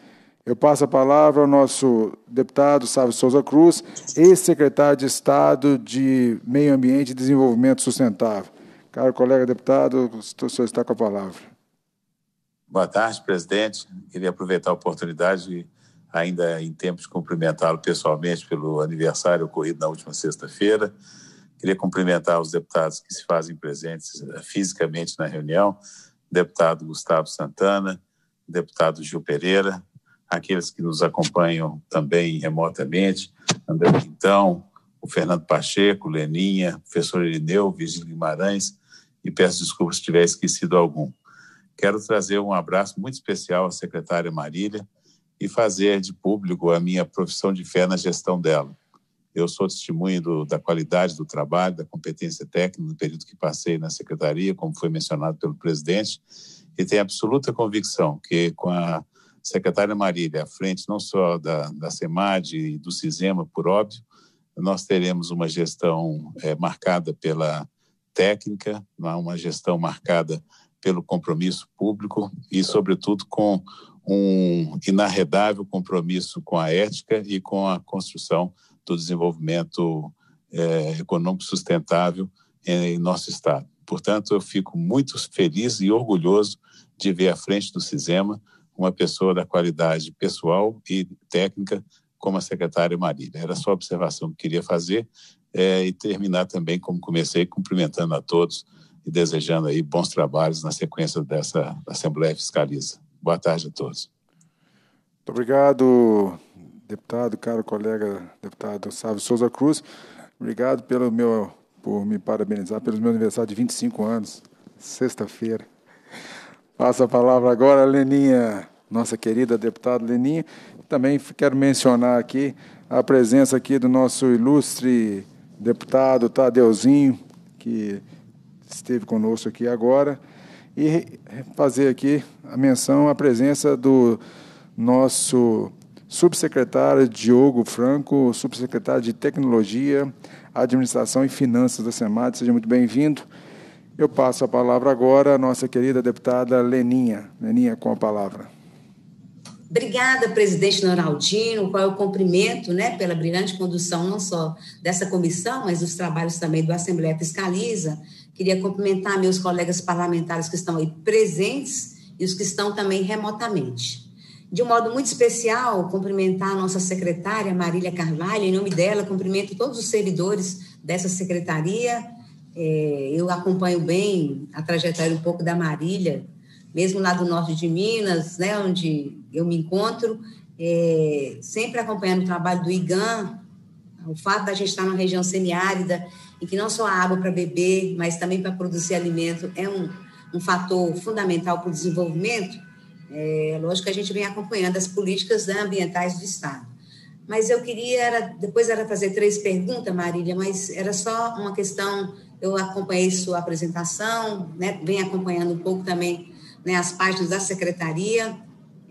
Eu passo a palavra ao nosso deputado Sávio Souza Cruz, ex-secretário de Estado de Meio Ambiente e Desenvolvimento Sustentável. Caro colega deputado, o senhor está com a palavra. Boa tarde, presidente. Queria aproveitar a oportunidade ainda em tempo de cumprimentá-lo pessoalmente pelo aniversário ocorrido na última sexta-feira. Queria cumprimentar os deputados que se fazem presentes eh, fisicamente na reunião, deputado Gustavo Santana, deputado Gil Pereira, aqueles que nos acompanham também remotamente, André Quintão, o Fernando Pacheco, Leninha, professor Irineu, Virgílio Guimarães, e peço desculpas se tiver esquecido algum. Quero trazer um abraço muito especial à secretária Marília, e fazer de público a minha profissão de fé na gestão dela. Eu sou testemunho do, da qualidade do trabalho, da competência técnica no período que passei na secretaria, como foi mencionado pelo presidente, e tenho absoluta convicção que com a secretária Marília à frente não só da, da SEMAD e do CISEMA, por óbvio, nós teremos uma gestão é, marcada pela técnica, uma gestão marcada pelo compromisso público e, sobretudo, com um inarredável compromisso com a ética e com a construção do desenvolvimento é, econômico sustentável em nosso Estado. Portanto, eu fico muito feliz e orgulhoso de ver à frente do CISEMA uma pessoa da qualidade pessoal e técnica como a secretária Marília. Era só a observação que queria fazer é, e terminar também, como comecei, cumprimentando a todos e desejando aí bons trabalhos na sequência dessa Assembleia Fiscaliza. Boa tarde a todos. Muito obrigado, deputado, caro colega deputado Sávio Souza Cruz. Obrigado pelo meu, por me parabenizar pelo meu aniversário de 25 anos, sexta-feira. Passo a palavra agora a Leninha, nossa querida deputada Leninha. Também quero mencionar aqui a presença aqui do nosso ilustre deputado Tadeuzinho, que esteve conosco aqui agora e fazer aqui a menção à presença do nosso subsecretário Diogo Franco, subsecretário de Tecnologia, Administração e Finanças da SEMAD. Seja muito bem-vindo. Eu passo a palavra agora à nossa querida deputada Leninha. Leninha, com a palavra. Obrigada, presidente Noraldino, qual é o cumprimento né, pela brilhante condução não só dessa comissão, mas dos trabalhos também do Assembleia Fiscaliza, Queria cumprimentar meus colegas parlamentares que estão aí presentes e os que estão também remotamente. De um modo muito especial, cumprimentar a nossa secretária, Marília Carvalho, em nome dela, cumprimento todos os servidores dessa secretaria. É, eu acompanho bem a trajetória um pouco da Marília, mesmo lá do norte de Minas, né, onde eu me encontro, é, sempre acompanhando o trabalho do IGAN, o fato da gente estar numa região semiárida e que não só a água para beber, mas também para produzir alimento é um, um fator fundamental para o desenvolvimento, é lógico que a gente vem acompanhando as políticas ambientais do Estado. Mas eu queria, era, depois era fazer três perguntas, Marília, mas era só uma questão, eu acompanhei sua apresentação, né, venho acompanhando um pouco também né, as páginas da secretaria,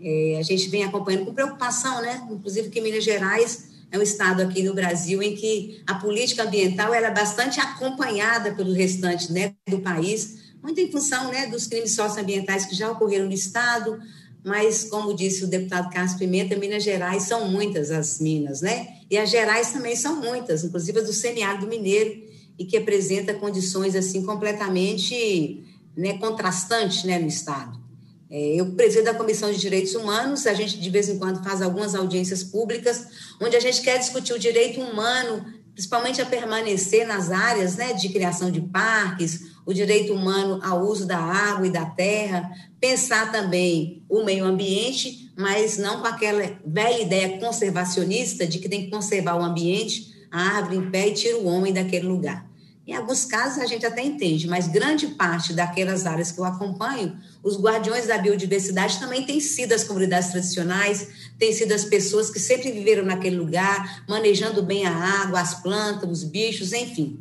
É, a gente vem acompanhando com preocupação, né? Inclusive que Minas Gerais é um estado aqui no Brasil em que a política ambiental era é bastante acompanhada pelo restante né, do país, muito em função né, dos crimes socioambientais que já ocorreram no estado, mas, como disse o deputado Carlos Pimenta, Minas Gerais são muitas as minas, né? E as Gerais também são muitas, inclusive as do semiárido mineiro, e que apresenta condições assim completamente né, contrastantes né, no estado. É, eu presido da Comissão de Direitos Humanos, a gente de vez em quando faz algumas audiências públicas, onde a gente quer discutir o direito humano, principalmente a permanecer nas áreas né, de criação de parques, o direito humano ao uso da água e da terra, pensar também o meio ambiente, mas não com aquela velha ideia conservacionista de que tem que conservar o ambiente, a árvore em pé e tira o homem daquele lugar. Em alguns casos a gente até entende, mas grande parte daquelas áreas que eu acompanho, os guardiões da biodiversidade também têm sido as comunidades tradicionais, têm sido as pessoas que sempre viveram naquele lugar, manejando bem a água, as plantas, os bichos, enfim.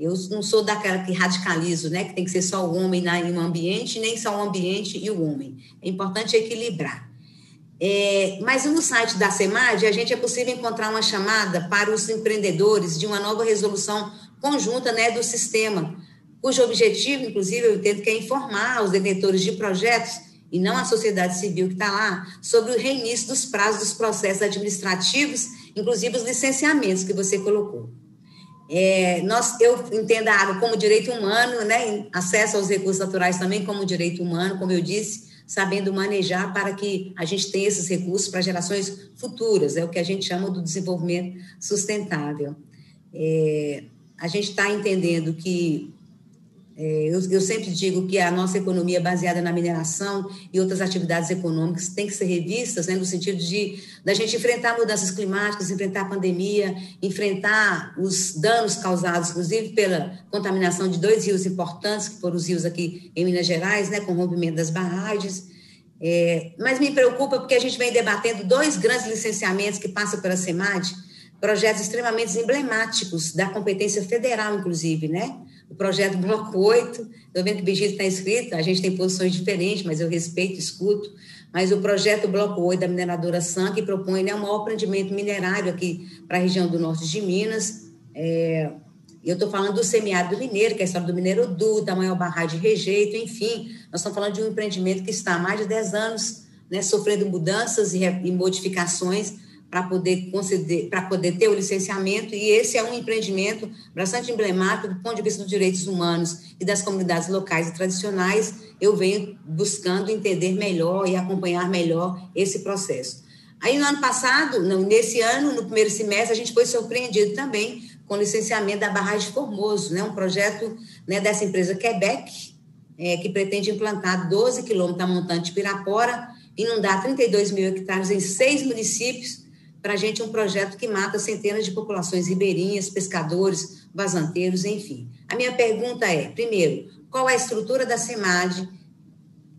Eu não sou daquela que radicalizo, né, que tem que ser só o homem em um ambiente, nem só o ambiente e o homem. É importante equilibrar. É, mas no site da SEMAD, a gente é possível encontrar uma chamada para os empreendedores de uma nova resolução conjunta né, do sistema, cujo objetivo, inclusive, eu entendo que é informar os detentores de projetos e não a sociedade civil que está lá, sobre o reinício dos prazos dos processos administrativos, inclusive os licenciamentos que você colocou. É, nós, eu entendo a água como direito humano, né, acesso aos recursos naturais também como direito humano, como eu disse, sabendo manejar para que a gente tenha esses recursos para gerações futuras, é o que a gente chama do desenvolvimento sustentável. É, a gente está entendendo que é, eu, eu, sempre digo que a nossa economia baseada na mineração e outras atividades econômicas tem que ser revistas, né, no sentido de da gente enfrentar mudanças climáticas, enfrentar a pandemia, enfrentar os danos causados, inclusive pela contaminação de dois rios importantes, que foram os rios aqui em Minas Gerais, né, com o rompimento das barragens. É, mas me preocupa porque a gente vem debatendo dois grandes licenciamentos que passam pela SEMAD, projetos extremamente emblemáticos da competência federal, inclusive, né? O projeto Bloco 8, estou vendo que o Brigitte está escrito, a gente tem posições diferentes, mas eu respeito, escuto, mas o projeto Bloco 8 da mineradora SAM, que propõe né, um maior empreendimento minerário aqui para a região do norte de Minas, é, eu estou falando do semiárido mineiro, que é a história do Mineiro Du, da maior barragem de rejeito, enfim, nós estamos falando de um empreendimento que está há mais de 10 anos né, sofrendo mudanças e, e modificações para poder conceder, para poder ter o licenciamento, e esse é um empreendimento bastante emblemático do ponto de vista dos direitos humanos e das comunidades locais e tradicionais. Eu venho buscando entender melhor e acompanhar melhor esse processo. Aí, no ano passado, nesse ano, no primeiro semestre, a gente foi surpreendido também com o licenciamento da barragem Formoso, né, um projeto né, dessa empresa Quebec, é, que pretende implantar 12 quilômetros da montante Pirapora, inundar 32 mil hectares em seis municípios, para a gente é um projeto que mata centenas de populações ribeirinhas, pescadores, vazanteiros, enfim. A minha pergunta é, primeiro, qual é a estrutura da SEMAD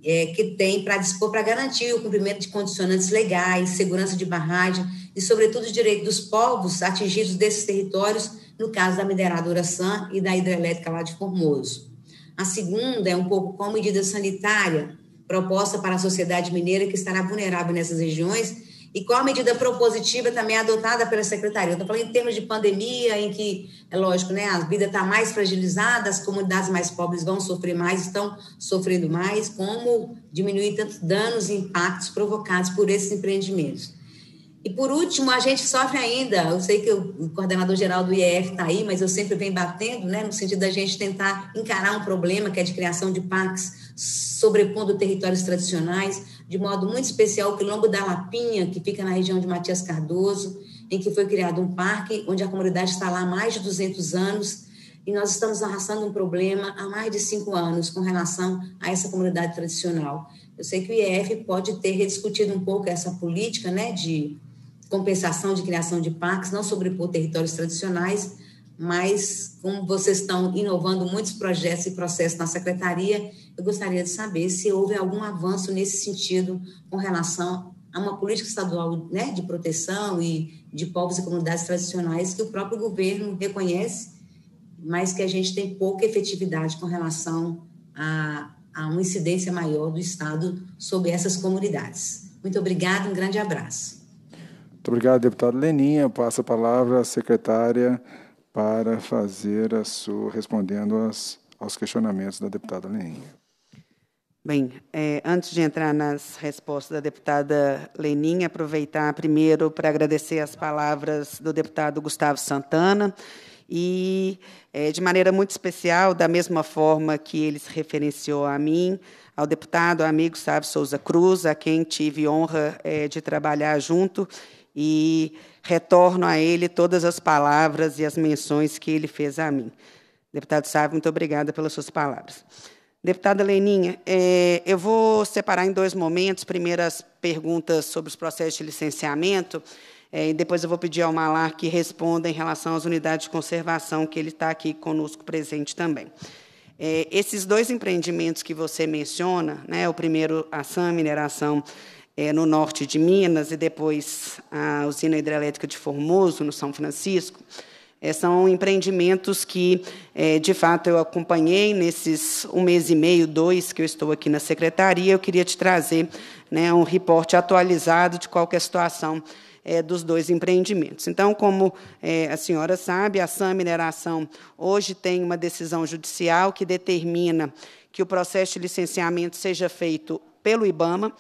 é, que tem para dispor para garantir o cumprimento de condicionantes legais, segurança de barragem e, sobretudo, o direito dos povos atingidos desses territórios, no caso da mineradora SAM e da hidrelétrica lá de Formoso. A segunda é um pouco qual medida sanitária proposta para a sociedade mineira que estará vulnerável nessas regiões e qual a medida propositiva também adotada pela secretaria? Eu estou falando em termos de pandemia, em que, é lógico, né, a vida está mais fragilizada, as comunidades mais pobres vão sofrer mais, estão sofrendo mais, como diminuir tantos danos e impactos provocados por esses empreendimentos. E, por último, a gente sofre ainda, eu sei que o coordenador geral do IEF está aí, mas eu sempre venho batendo, né, no sentido da gente tentar encarar um problema que é de criação de parques sobrepondo territórios tradicionais, de modo muito especial o Quilombo da Lapinha, que fica na região de Matias Cardoso, em que foi criado um parque onde a comunidade está lá há mais de 200 anos e nós estamos arrastando um problema há mais de cinco anos com relação a essa comunidade tradicional. Eu sei que o IEF pode ter rediscutido um pouco essa política né, de compensação de criação de parques, não sobrepor territórios tradicionais, mas como vocês estão inovando muitos projetos e processos na secretaria, eu gostaria de saber se houve algum avanço nesse sentido com relação a uma política estadual né, de proteção e de povos e comunidades tradicionais que o próprio governo reconhece, mas que a gente tem pouca efetividade com relação a, a uma incidência maior do Estado sobre essas comunidades. Muito obrigada, um grande abraço. Muito obrigado, deputado Leninha. Passa a palavra à secretária para fazer a sua, respondendo aos, aos questionamentos da deputada Leninha. Bem, é, antes de entrar nas respostas da deputada Leninha, aproveitar primeiro para agradecer as palavras do deputado Gustavo Santana e, é, de maneira muito especial, da mesma forma que ele se referenciou a mim, ao deputado, amigo Sávio Souza Cruz, a quem tive honra é, de trabalhar junto, e retorno a ele todas as palavras e as menções que ele fez a mim. Deputado Sávio, muito obrigada pelas suas palavras. Deputada Leninha, é, eu vou separar em dois momentos. Primeiro, as perguntas sobre os processos de licenciamento, é, e depois eu vou pedir ao Malar que responda em relação às unidades de conservação, que ele está aqui conosco presente também. É, esses dois empreendimentos que você menciona, né, o primeiro, a SAM Mineração, é, no norte de Minas, e depois a usina hidrelétrica de Formoso, no São Francisco, é, são empreendimentos que, é, de fato, eu acompanhei nesses um mês e meio, dois, que eu estou aqui na secretaria. Eu queria te trazer né, um reporte atualizado de qual é a situação é, dos dois empreendimentos. Então, como é, a senhora sabe, a SAM Mineração hoje tem uma decisão judicial que determina que o processo de licenciamento seja feito pelo IBAMA,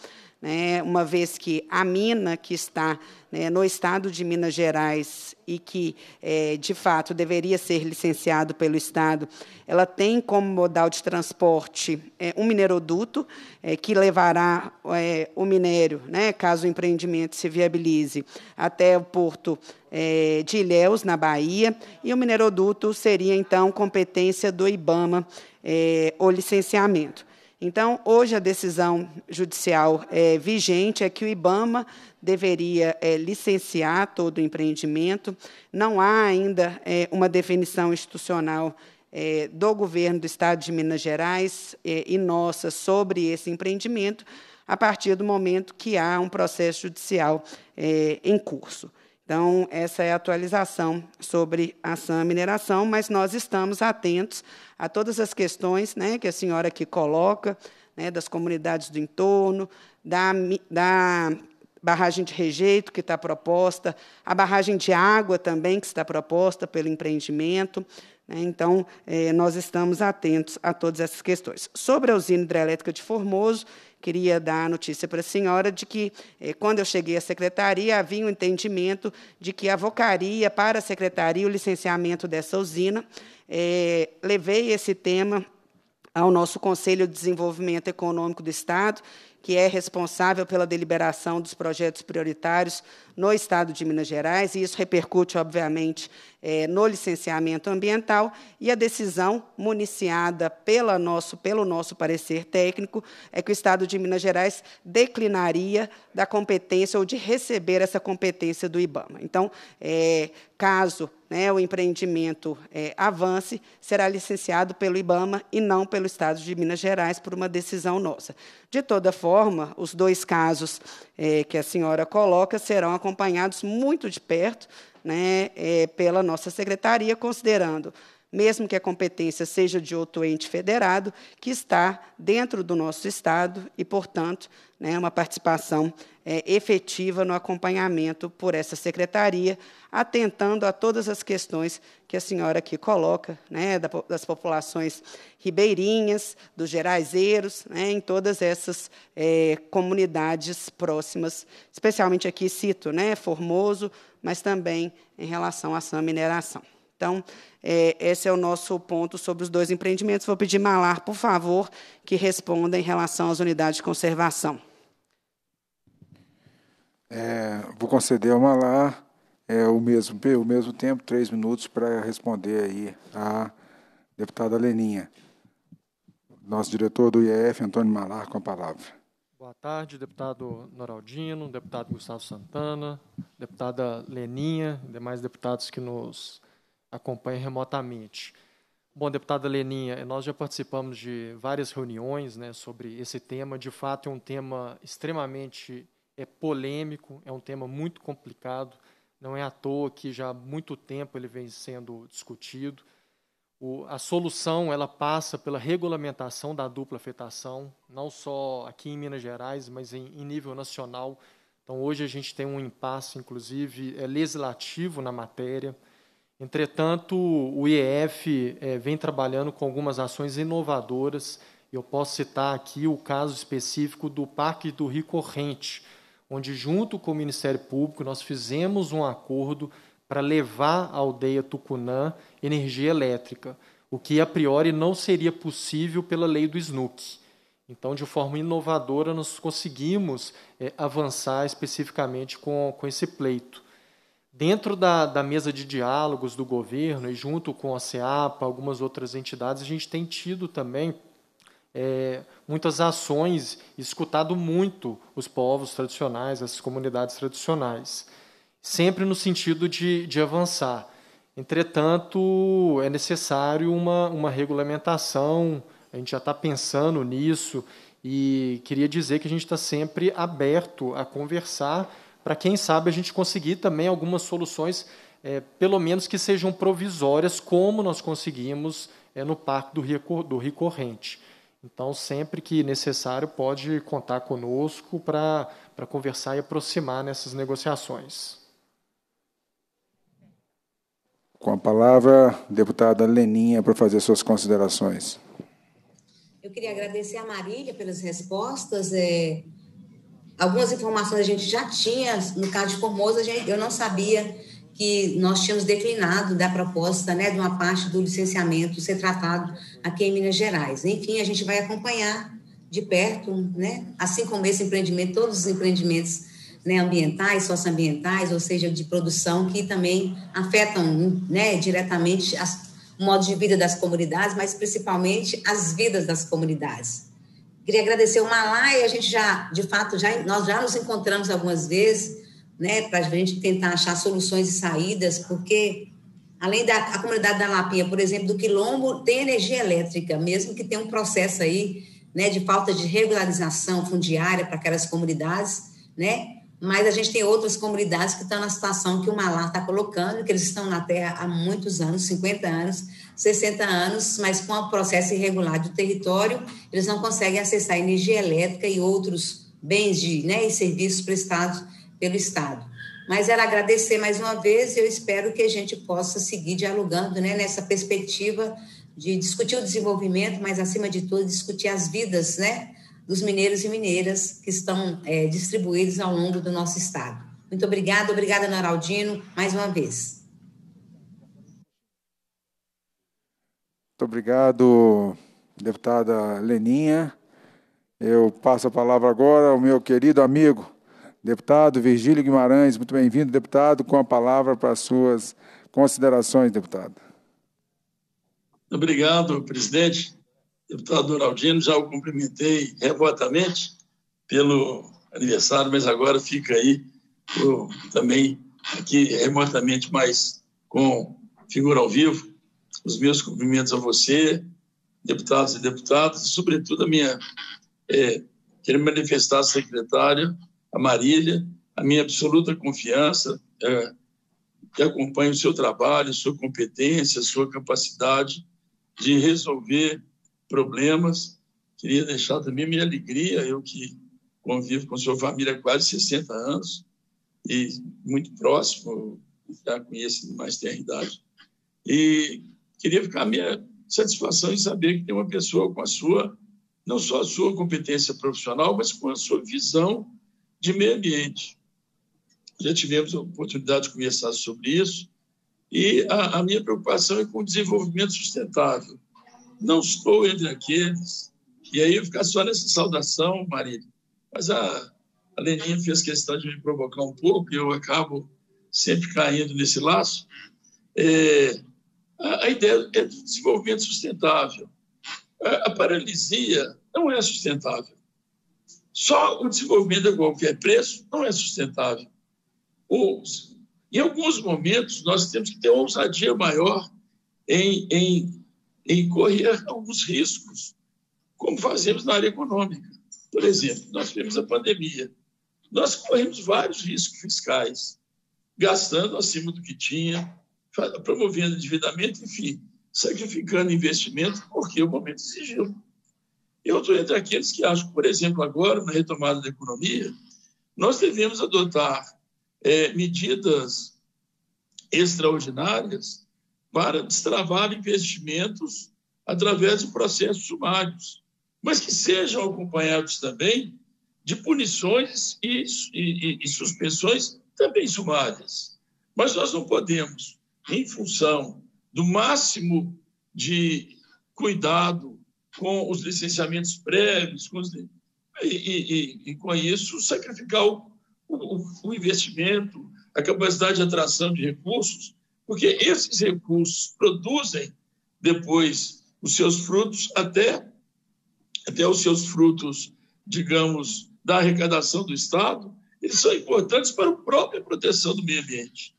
né, uma vez que a mina que está né, no estado de Minas Gerais e que, é, de fato, deveria ser licenciado pelo Estado, ela tem como modal de transporte é, um mineroduto é, que levará é, o minério, né, caso o empreendimento se viabilize, até o porto é, de Ilhéus, na Bahia, e o mineroduto seria, então, competência do IBAMA, é, o licenciamento. Então, hoje, a decisão judicial é, vigente é que o IBAMA deveria é, licenciar todo o empreendimento. Não há ainda é, uma definição institucional é, do governo do Estado de Minas Gerais é, e nossa sobre esse empreendimento, a partir do momento que há um processo judicial é, em curso. Então, essa é a atualização sobre a SAM Mineração, mas nós estamos atentos a todas as questões né, que a senhora aqui coloca, né, das comunidades do entorno, da, da barragem de rejeito que está proposta, a barragem de água também que está proposta pelo empreendimento. Né, então, eh, nós estamos atentos a todas essas questões. Sobre a usina hidrelétrica de Formoso, queria dar a notícia para a senhora de que, eh, quando eu cheguei à secretaria, havia um entendimento de que avocaria para a secretaria o licenciamento dessa usina. Eh, levei esse tema ao nosso Conselho de Desenvolvimento Econômico do Estado, que é responsável pela deliberação dos projetos prioritários no Estado de Minas Gerais, e isso repercute, obviamente, é, no licenciamento ambiental, e a decisão municiada pela nosso, pelo nosso parecer técnico é que o Estado de Minas Gerais declinaria da competência ou de receber essa competência do IBAMA. Então, é, caso né, o empreendimento é, avance, será licenciado pelo IBAMA e não pelo Estado de Minas Gerais por uma decisão nossa. De toda forma, os dois casos é, que a senhora coloca serão acompanhados muito de perto né, é, pela nossa secretaria, considerando mesmo que a competência seja de outro ente federado, que está dentro do nosso Estado e, portanto, né, uma participação é, efetiva no acompanhamento por essa secretaria, atentando a todas as questões que a senhora aqui coloca, né, das populações ribeirinhas, dos geraizeiros, né, em todas essas é, comunidades próximas, especialmente aqui cito né, Formoso, mas também em relação à sã mineração. Então, é, esse é o nosso ponto sobre os dois empreendimentos. Vou pedir Malar, por favor, que responda em relação às unidades de conservação. É, vou conceder ao Malar é, o, mesmo, o mesmo tempo, três minutos, para responder aí a deputada Leninha. Nosso diretor do IEF, Antônio Malar, com a palavra. Boa tarde, deputado Noraldino, deputado Gustavo Santana, deputada Leninha, demais deputados que nos acompanham remotamente. Bom, deputada Leninha, nós já participamos de várias reuniões né, sobre esse tema. De fato, é um tema extremamente é, polêmico, é um tema muito complicado. Não é à toa que já há muito tempo ele vem sendo discutido. O, a solução ela passa pela regulamentação da dupla afetação, não só aqui em Minas Gerais, mas em, em nível nacional. Então, hoje a gente tem um impasse, inclusive, é, legislativo na matéria. Entretanto, o IEF é, vem trabalhando com algumas ações inovadoras. Eu posso citar aqui o caso específico do Parque do Rio Corrente, onde, junto com o Ministério Público, nós fizemos um acordo para levar à aldeia Tucunã energia elétrica, o que a priori não seria possível pela lei do SNUC. Então, de forma inovadora, nós conseguimos é, avançar especificamente com, com esse pleito. Dentro da, da mesa de diálogos do governo e junto com a CEAPA, algumas outras entidades, a gente tem tido também é, muitas ações, escutado muito os povos tradicionais, as comunidades tradicionais sempre no sentido de, de avançar. Entretanto, é necessário uma, uma regulamentação, a gente já está pensando nisso, e queria dizer que a gente está sempre aberto a conversar para, quem sabe, a gente conseguir também algumas soluções, é, pelo menos que sejam provisórias, como nós conseguimos é, no Parque do Rio, do Rio Corrente. Então, sempre que necessário, pode contar conosco para conversar e aproximar nessas negociações. Com a palavra, deputada Leninha, para fazer suas considerações. Eu queria agradecer a Marília pelas respostas. É, algumas informações a gente já tinha, no caso de Formosa, gente, eu não sabia que nós tínhamos declinado da proposta né, de uma parte do licenciamento ser tratado aqui em Minas Gerais. Enfim, a gente vai acompanhar de perto, né, assim como esse empreendimento, todos os empreendimentos né, ambientais, socioambientais, ou seja, de produção, que também afetam né, diretamente as, o modo de vida das comunidades, mas principalmente as vidas das comunidades. Queria agradecer o Malai, a gente já, de fato, já, nós já nos encontramos algumas vezes, né, para a gente tentar achar soluções e saídas, porque além da a comunidade da Lapinha, por exemplo, do Quilombo, tem energia elétrica, mesmo que tenha um processo aí, né, de falta de regularização fundiária para aquelas comunidades, né, mas a gente tem outras comunidades que estão na situação que o Malá está colocando, que eles estão na terra há muitos anos, 50 anos, 60 anos, mas com o processo irregular do território, eles não conseguem acessar energia elétrica e outros bens de, né, e serviços prestados pelo Estado. Mas era agradecer mais uma vez e eu espero que a gente possa seguir dialogando né, nessa perspectiva de discutir o desenvolvimento, mas, acima de tudo, discutir as vidas né, dos mineiros e mineiras que estão é, distribuídos ao longo do nosso estado. Muito obrigada, obrigada, Noraldino, mais uma vez. Muito obrigado, deputada Leninha. Eu passo a palavra agora ao meu querido amigo, deputado Virgílio Guimarães. Muito bem-vindo, deputado, com a palavra para as suas considerações, deputado. Obrigado, presidente deputado Doraldino, já o cumprimentei remotamente pelo aniversário, mas agora fica aí também aqui remotamente, mas com figura ao vivo. Os meus cumprimentos a você, deputados e deputadas, e sobretudo a minha. É, quero manifestar à secretária, a Marília, a minha absoluta confiança, é, que acompanha o seu trabalho, sua competência, sua capacidade de resolver problemas. Queria deixar também minha alegria, eu que convivo com sua família há quase 60 anos e muito próximo, já conheço mais tem a idade. E queria ficar minha satisfação em saber que tem uma pessoa com a sua, não só a sua competência profissional, mas com a sua visão de meio ambiente. Já tivemos a oportunidade de conversar sobre isso, e a, a minha preocupação é com o desenvolvimento sustentável. Não estou entre aqueles. E aí eu ficar só nessa saudação, Marília. Mas a, a Leninha fez questão de me provocar um pouco, e eu acabo sempre caindo nesse laço. É, a, a, ideia é de desenvolvimento sustentável. A, a paralisia não é sustentável. Só o desenvolvimento a qualquer preço não é sustentável. Ou, em alguns momentos, nós temos que ter uma ousadia maior em, em em correr alguns riscos, como fazemos na área econômica. Por exemplo, nós tivemos a pandemia. Nós corremos vários riscos fiscais, gastando acima do que tinha, promovendo endividamento, enfim, sacrificando investimento porque o momento exigiu. Eu estou entre aqueles que acham, por exemplo, agora, na retomada da economia, nós devemos adotar é, medidas extraordinárias para destravar investimentos através de processos sumários, mas que sejam acompanhados também de punições e, e, e suspensões também sumárias. Mas nós não podemos, em função do máximo de cuidado com os licenciamentos prévios, os, e, e, com isso sacrificar o, o, o investimento, a capacidade de atração de recursos, porque esses recursos produzem depois os seus frutos até até os seus frutos, digamos, da arrecadação do Estado, eles são importantes para a própria proteção do meio ambiente.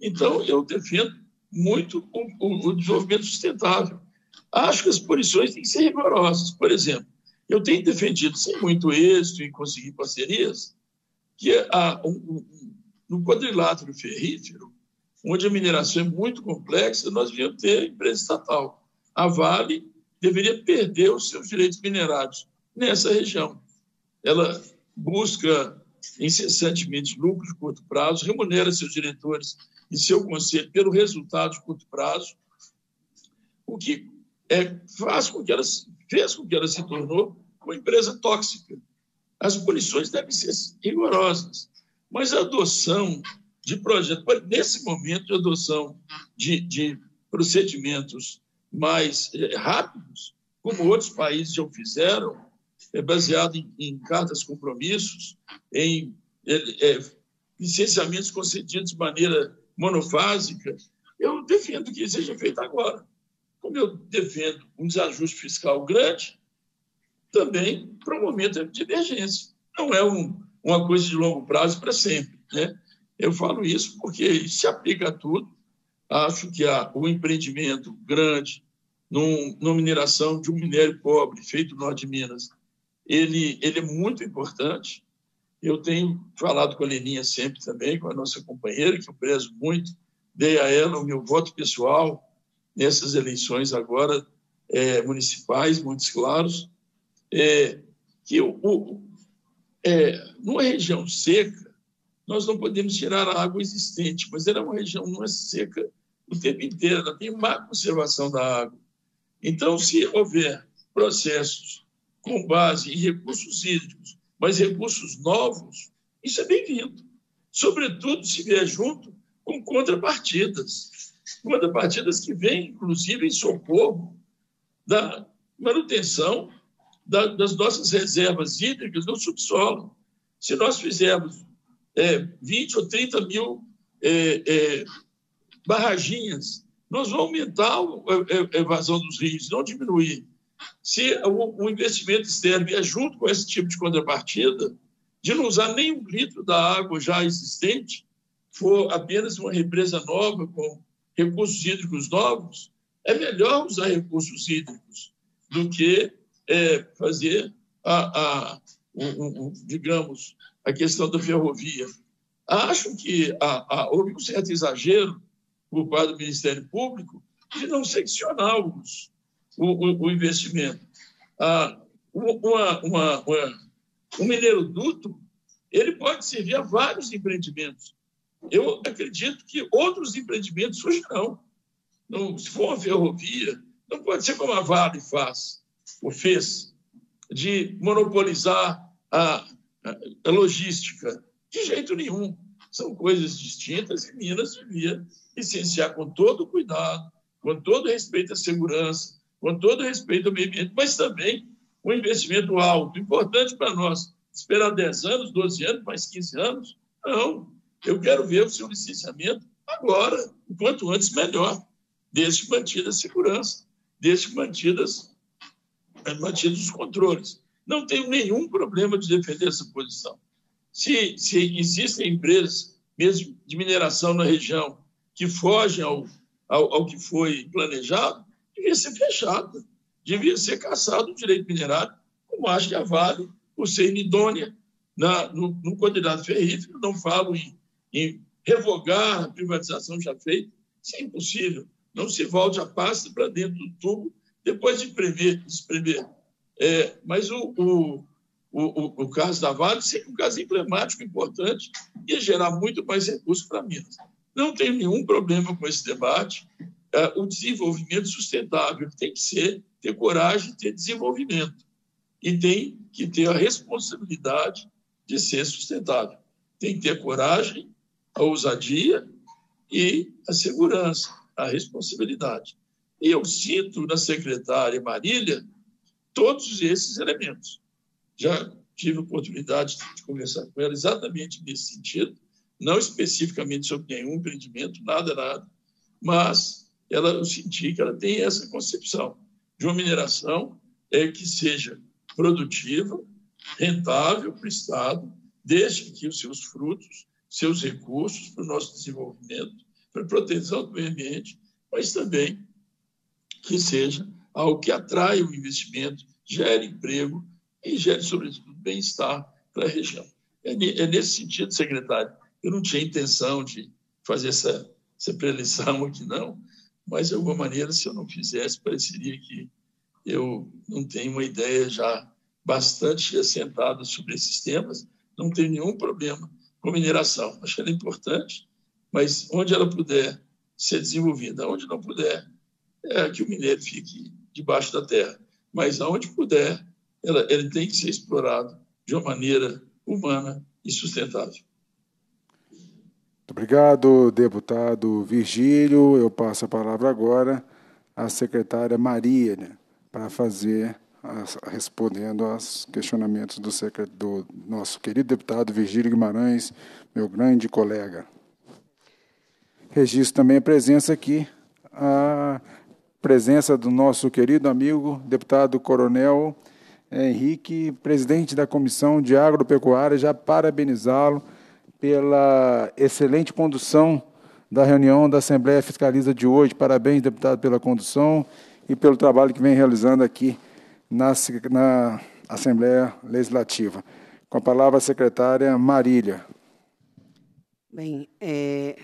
Então, eu defendo muito o, o, desenvolvimento sustentável. Acho que as punições têm que ser rigorosas. Por exemplo, eu tenho defendido, sem muito êxito em conseguir parcerias, que a, um, um, no quadrilátero ferrífero, onde a mineração é muito complexa, nós devíamos ter empresa estatal. A Vale deveria perder os seus direitos minerados nessa região. Ela busca incessantemente lucro de curto prazo, remunera seus diretores e seu conselho pelo resultado de curto prazo, o que é, faz com que ela, fez com que ela se tornou uma empresa tóxica. As punições devem ser rigorosas, mas a adoção de projetos, nesse momento de adoção de, de procedimentos mais é, rápidos, como outros países já o fizeram, é baseado em, em cartas compromissos, em é, licenciamentos concedidos de maneira monofásica, eu defendo que seja feito agora. Como eu defendo um desajuste fiscal grande, também para um momento de emergência. Não é um, uma coisa de longo prazo para sempre. Né? Eu falo isso porque se aplica a tudo. Acho que há um empreendimento grande num, numa mineração de um minério pobre feito no norte de Minas, ele, ele é muito importante. Eu tenho falado com a Leninha sempre também, com a nossa companheira, que eu prezo muito, dei a ela o meu voto pessoal nessas eleições agora é, municipais, Montes Claros, é, que o, o, é, numa região seca, nós não podemos tirar a água existente, mas ela é uma região não é seca o tempo inteiro, ela tem má conservação da água. Então, se houver processos com base em recursos hídricos, mas recursos novos, isso é bem-vindo. Sobretudo se vier junto com contrapartidas. Contrapartidas que vêm, inclusive, em socorro da manutenção das nossas reservas hídricas no subsolo. Se nós fizermos é, 20 ou 30 mil é, é, barraginhas nós vamos aumentar a evasão dos rios, não diminuir. Se o investimento externo vier junto com esse tipo de contrapartida, de não usar nenhum litro da água já existente, for apenas uma represa nova com recursos hídricos novos, é melhor usar recursos hídricos do que é, fazer a, a um, um, digamos, a questão da ferrovia. Acho que a, a, houve um certo exagero por parte do Ministério Público de não seccionar os, o, o, o investimento. Ah, uma, uma, uma, um mineiro-duto ele pode servir a vários empreendimentos. Eu acredito que outros empreendimentos surgirão. Não, se for uma ferrovia, não pode ser como a Vale faz, ou fez, de monopolizar a, a, logística. De jeito nenhum. São coisas distintas e Minas devia licenciar com todo cuidado, com todo respeito à segurança, com todo respeito ao meio ambiente, mas também um investimento alto, importante para nós. Esperar 10 anos, 12 anos, mais 15 anos? Não. Eu quero ver o seu licenciamento agora, o quanto antes melhor, desde mantida a segurança, desde mantidas, mantidos os controles. Não tenho nenhum problema de defender essa posição. Se, se existem empresas, mesmo de mineração na região, que fogem ao, ao, ao, que foi planejado, devia ser fechado, devia ser caçado o direito minerário, como acho que a Vale, por ser inidônea na, no, no candidato ferrífero, não falo em, em revogar a privatização já feita, isso é impossível. não se volte a pasta para dentro do tubo depois de espremer. espremer. É, mas o, o, o, o, caso da Vale seria um caso emblemático, importante, ia gerar muito mais recursos para Minas. Não tenho nenhum problema com esse debate. É, o desenvolvimento sustentável tem que ser ter coragem, ter desenvolvimento. E tem que ter a responsabilidade de ser sustentável. Tem que ter coragem, a ousadia e a segurança, a responsabilidade. E eu sinto na secretária Marília todos esses elementos. Já tive a oportunidade de conversar com ela exatamente nesse sentido, não especificamente sobre nenhum empreendimento, nada, nada, mas ela, eu senti que ela tem essa concepção de uma mineração é, que seja produtiva, rentável para o Estado, desde que os seus frutos, seus recursos para o nosso desenvolvimento, para a proteção do meio ambiente, mas também que seja algo que atraia o investimento, gere emprego e gere, sobretudo, bem-estar para a região. É, é, nesse sentido, secretário, eu não tinha intenção de fazer essa, essa preleção aqui, não, mas, de alguma maneira, se eu não fizesse, pareceria que eu não tenho uma ideia já bastante assentada sobre esses temas, não tenho nenhum problema com mineração. Acho ela importante, mas onde ela puder ser desenvolvida, onde não puder, é que o minério fique debaixo da terra. Mas aonde puder, ela, ele tem que ser explorado de uma maneira humana e sustentável. Muito obrigado, deputado Virgílio. Eu passo a palavra agora à secretária Maria, né, para fazer, as, respondendo aos questionamentos do, do nosso querido deputado Virgílio Guimarães, meu grande colega. Registro também a presença aqui, a presença do nosso querido amigo, deputado Coronel Henrique, presidente da Comissão de Agropecuária, já parabenizá-lo pela excelente condução da reunião da Assembleia Fiscaliza de hoje. Parabéns, deputado, pela condução e pelo trabalho que vem realizando aqui na, na Assembleia Legislativa. Com a palavra a secretária Marília. Bem, é,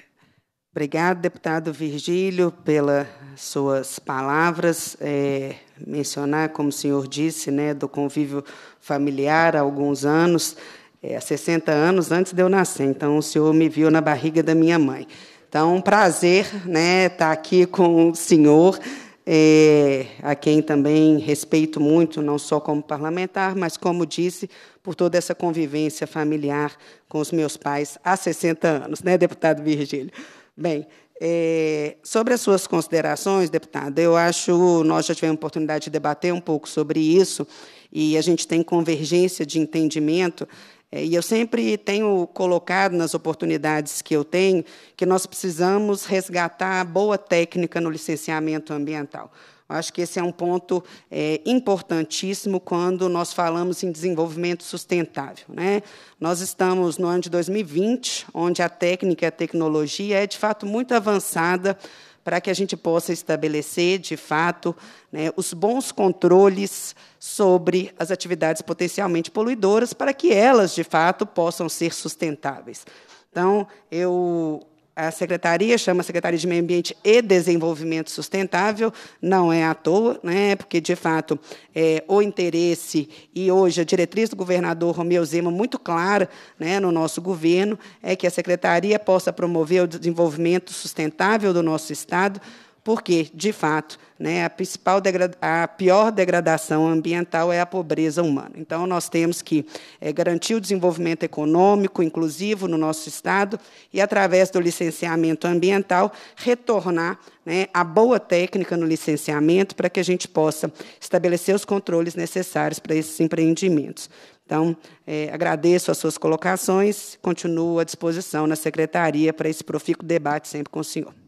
Obrigado, deputado Virgílio, pelas suas palavras. É, mencionar, como o senhor disse, né, do convívio familiar há alguns anos, é, há 60 anos antes de eu nascer. Então, o senhor me viu na barriga da minha mãe. Então, um prazer né, estar aqui com o senhor, é, a quem também respeito muito, não só como parlamentar, mas, como disse, por toda essa convivência familiar com os meus pais há 60 anos, né, deputado Virgílio? Bem, é, sobre as suas considerações, deputada, eu acho nós já tivemos oportunidade de debater um pouco sobre isso e a gente tem convergência de entendimento. É, e eu sempre tenho colocado nas oportunidades que eu tenho que nós precisamos resgatar a boa técnica no licenciamento ambiental. Acho que esse é um ponto é, importantíssimo quando nós falamos em desenvolvimento sustentável. Né? Nós estamos no ano de 2020, onde a técnica e a tecnologia é, de fato, muito avançada para que a gente possa estabelecer, de fato, né, os bons controles sobre as atividades potencialmente poluidoras, para que elas, de fato, possam ser sustentáveis. Então, eu a secretaria chama Secretaria de Meio Ambiente e Desenvolvimento Sustentável, não é à toa, né, porque, de fato, é, o interesse e hoje a diretriz do governador Romeu Zema, muito clara né, no nosso governo, é que a secretaria possa promover o desenvolvimento sustentável do nosso Estado, porque, de fato, né, a, principal a pior degradação ambiental é a pobreza humana. Então, nós temos que é, garantir o desenvolvimento econômico inclusivo no nosso Estado e, através do licenciamento ambiental, retornar né, a boa técnica no licenciamento para que a gente possa estabelecer os controles necessários para esses empreendimentos. Então, é, agradeço as suas colocações, continuo à disposição na secretaria para esse profícuo debate sempre com o senhor.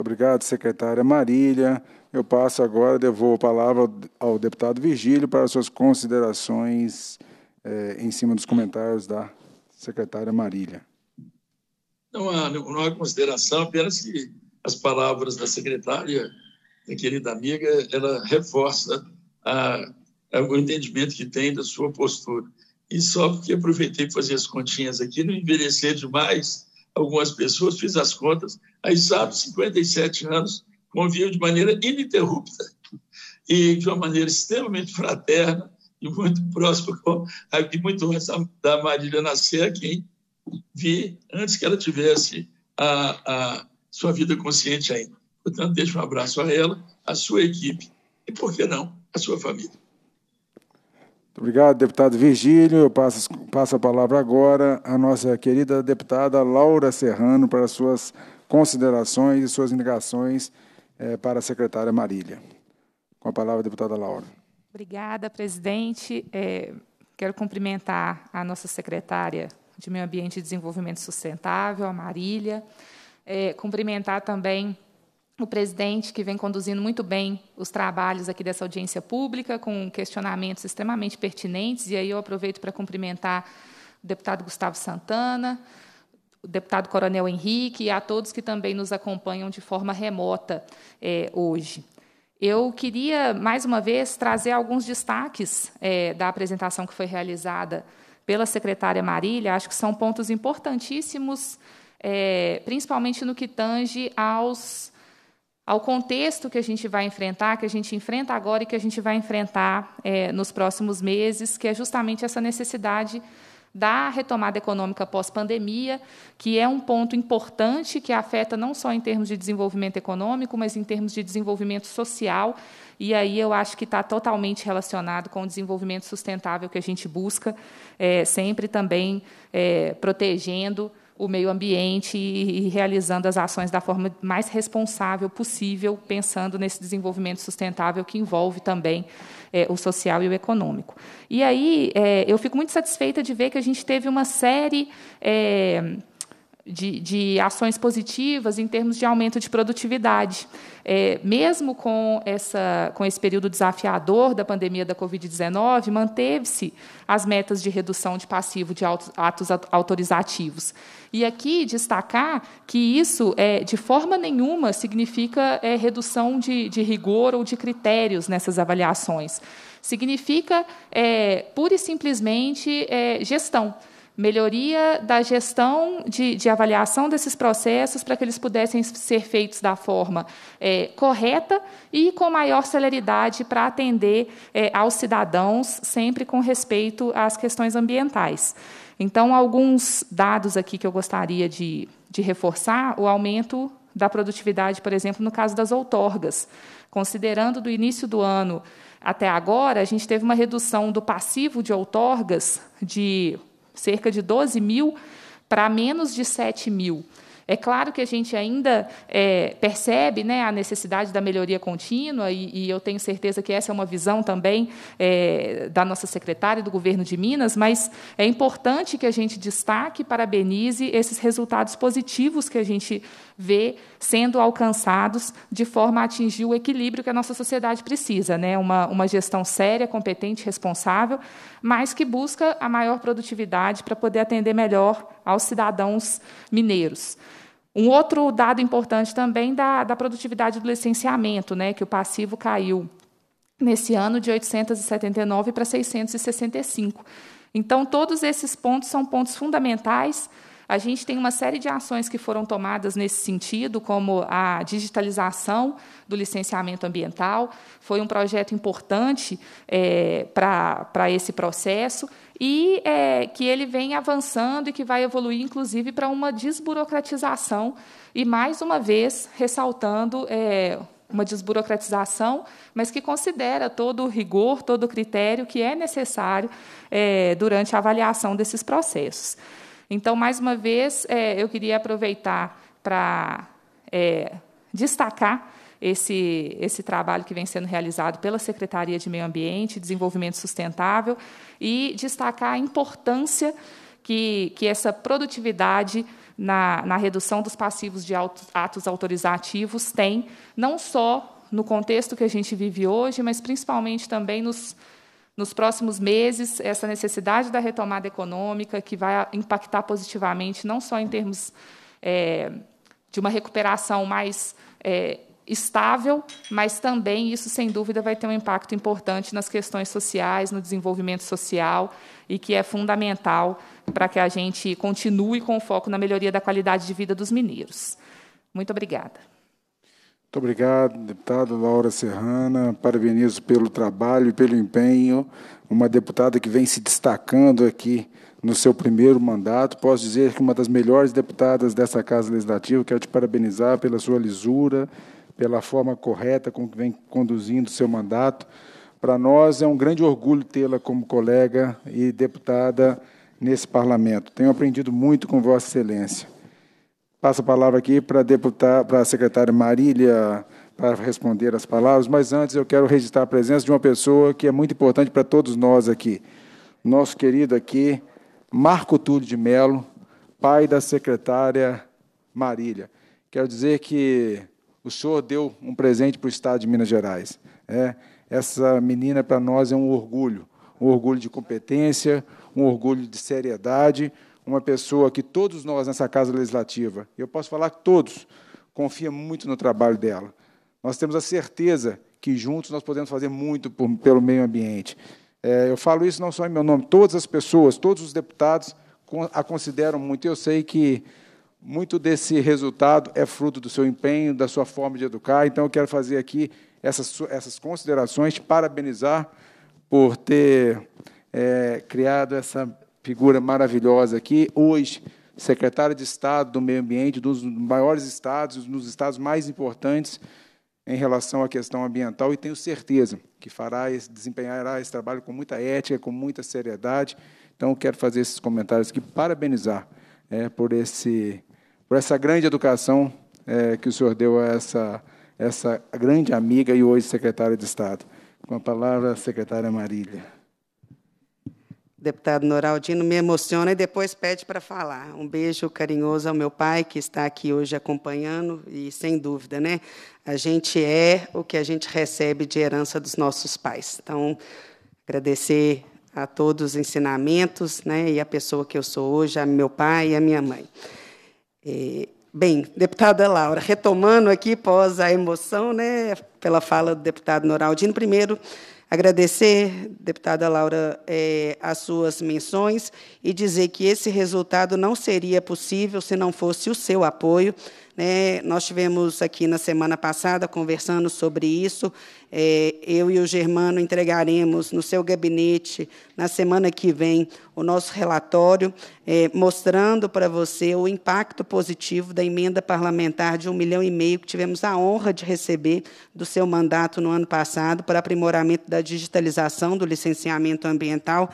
Muito obrigado, secretária Marília. Eu passo agora, devolvo a palavra ao deputado Virgílio para suas considerações eh, em cima dos comentários da secretária Marília. Não há, há consideração, apenas que as palavras da secretária, da querida amiga, ela reforça a, a, o entendimento que tem da sua postura. E só porque aproveitei para fazer as continhas aqui, não envelhecer demais, algumas pessoas, fiz as contas, aí sabe, 57 anos, conviviam de maneira ininterrupta e de uma maneira extremamente fraterna e muito próxima, com, muito antes da Marília nascer, a quem vi antes que ela tivesse a, a sua vida consciente ainda. Portanto, deixo um abraço a ela, a sua equipe e, por que não, a sua família. Obrigado, deputado Virgílio. Eu passo, passo a palavra agora à nossa querida deputada Laura Serrano para suas considerações e suas indicações é, para a secretária Marília. Com a palavra, deputada Laura. Obrigada, presidente. É, quero cumprimentar a nossa secretária de Meio Ambiente e Desenvolvimento Sustentável, a Marília. É, cumprimentar também o presidente, que vem conduzindo muito bem os trabalhos aqui dessa audiência pública, com questionamentos extremamente pertinentes, e aí eu aproveito para cumprimentar o deputado Gustavo Santana, o deputado Coronel Henrique e a todos que também nos acompanham de forma remota é, hoje. Eu queria, mais uma vez, trazer alguns destaques é, da apresentação que foi realizada pela secretária Marília. Acho que são pontos importantíssimos, é, principalmente no que tange aos, ao contexto que a gente vai enfrentar, que a gente enfrenta agora e que a gente vai enfrentar é, nos próximos meses, que é justamente essa necessidade da retomada econômica pós-pandemia, que é um ponto importante que afeta não só em termos de desenvolvimento econômico, mas em termos de desenvolvimento social. E aí eu acho que está totalmente relacionado com o desenvolvimento sustentável que a gente busca, é, sempre também é, protegendo o meio ambiente e, realizando as ações da forma mais responsável possível, pensando nesse desenvolvimento sustentável que envolve também é, o social e o econômico. E aí é, eu fico muito satisfeita de ver que a gente teve uma série é, de, de, ações positivas em termos de aumento de produtividade. É, mesmo com, essa, com esse período desafiador da pandemia da Covid-19, manteve-se as metas de redução de passivo de atos autorizativos. E aqui destacar que isso, é, de forma nenhuma, significa é, redução de, de rigor ou de critérios nessas avaliações. Significa, é, pura e simplesmente, é, gestão melhoria da gestão de, de, avaliação desses processos para que eles pudessem ser feitos da forma é, correta e com maior celeridade para atender é, aos cidadãos, sempre com respeito às questões ambientais. Então, alguns dados aqui que eu gostaria de, de reforçar: o aumento da produtividade, por exemplo, no caso das outorgas. Considerando do início do ano até agora, a gente teve uma redução do passivo de outorgas de cerca de 12 mil para menos de 7 mil. É claro que a gente ainda é, percebe né, a necessidade da melhoria contínua, e, e, eu tenho certeza que essa é uma visão também é, da nossa secretária do governo de Minas, mas é importante que a gente destaque e parabenize esses resultados positivos que a gente vê sendo alcançados de forma a atingir o equilíbrio que a nossa sociedade precisa, né? uma, uma gestão séria, competente, responsável, mas que busca a maior produtividade para poder atender melhor aos cidadãos mineiros. Um outro dado importante também da, da produtividade do licenciamento, né, que o passivo caiu nesse ano de 879 para 665. Então, todos esses pontos são pontos fundamentais a gente tem uma série de ações que foram tomadas nesse sentido, como a digitalização do licenciamento ambiental, foi um projeto importante é, para esse processo e é, que ele vem avançando e que vai evoluir, inclusive, para uma desburocratização e, mais uma vez, ressaltando é, uma desburocratização, mas que considera todo o rigor, todo o critério que é necessário é, durante a avaliação desses processos. Então, mais uma vez, é, eu queria aproveitar para é, destacar esse, esse trabalho que vem sendo realizado pela Secretaria de Meio Ambiente e Desenvolvimento Sustentável e destacar a importância que, que essa produtividade na, na redução dos passivos de atos autorizativos tem, não só no contexto que a gente vive hoje, mas principalmente também nos nos próximos meses, essa necessidade da retomada econômica, que vai impactar positivamente, não só em termos é, de uma recuperação mais é, estável, mas também isso, sem dúvida, vai ter um impacto importante nas questões sociais, no desenvolvimento social, e que é fundamental para que a gente continue com o foco na melhoria da qualidade de vida dos mineiros. Muito obrigada. Muito obrigado, deputada Laura Serrana. Parabenizo pelo trabalho e pelo empenho. Uma deputada que vem se destacando aqui no seu primeiro mandato. Posso dizer que uma das melhores deputadas dessa Casa Legislativa. Quero te parabenizar pela sua lisura, pela forma correta com que vem conduzindo o seu mandato. Para nós é um grande orgulho tê-la como colega e deputada nesse parlamento. Tenho aprendido muito com Vossa Excelência. Passo a palavra aqui para a deputada, para a secretária Marília para responder as palavras, mas antes eu quero registrar a presença de uma pessoa que é muito importante para todos nós aqui. Nosso querido aqui, Marco Túlio de Melo, pai da secretária Marília. Quero dizer que o senhor deu um presente para o Estado de Minas Gerais. É, essa menina, para nós, é um orgulho. Um orgulho de competência, um orgulho de seriedade, uma pessoa que todos nós nessa Casa Legislativa, eu posso falar que todos, confiam muito no trabalho dela. Nós temos a certeza que juntos nós podemos fazer muito por, pelo meio ambiente. É, eu falo isso não só em meu nome, todas as pessoas, todos os deputados a consideram muito. Eu sei que muito desse resultado é fruto do seu empenho, da sua forma de educar. Então, eu quero fazer aqui essas, essas considerações, parabenizar por ter é, criado essa figura maravilhosa aqui. Hoje, secretário de Estado do Meio Ambiente, dos maiores estados, dos estados mais importantes em relação à questão ambiental, e tenho certeza que fará, desempenhará esse trabalho com muita ética, com muita seriedade. Então, quero fazer esses comentários aqui, parabenizar é, por esse por essa grande educação é, que o senhor deu a essa, essa grande amiga e hoje secretária de Estado. Com a palavra, a secretária Marília. Deputado Noraldino, me emociona e depois pede para falar. Um beijo carinhoso ao meu pai, que está aqui hoje acompanhando, e sem dúvida, né? A gente é o que a gente recebe de herança dos nossos pais. Então, agradecer a todos os ensinamentos, né? E a pessoa que eu sou hoje, a meu pai e a minha mãe. É, bem, deputada Laura, retomando aqui, pós a emoção, né, pela fala do deputado Noraldino, primeiro, agradecer, deputada Laura, é, as suas menções e dizer que esse resultado não seria possível se não fosse o seu apoio. Né? Nós tivemos aqui na semana passada conversando sobre isso. É, eu e o Germano entregaremos no seu gabinete, na semana que vem, o nosso relatório, é, mostrando para você o impacto positivo da emenda parlamentar de um milhão e meio que tivemos a honra de receber do seu mandato no ano passado para aprimoramento da digitalização do licenciamento ambiental.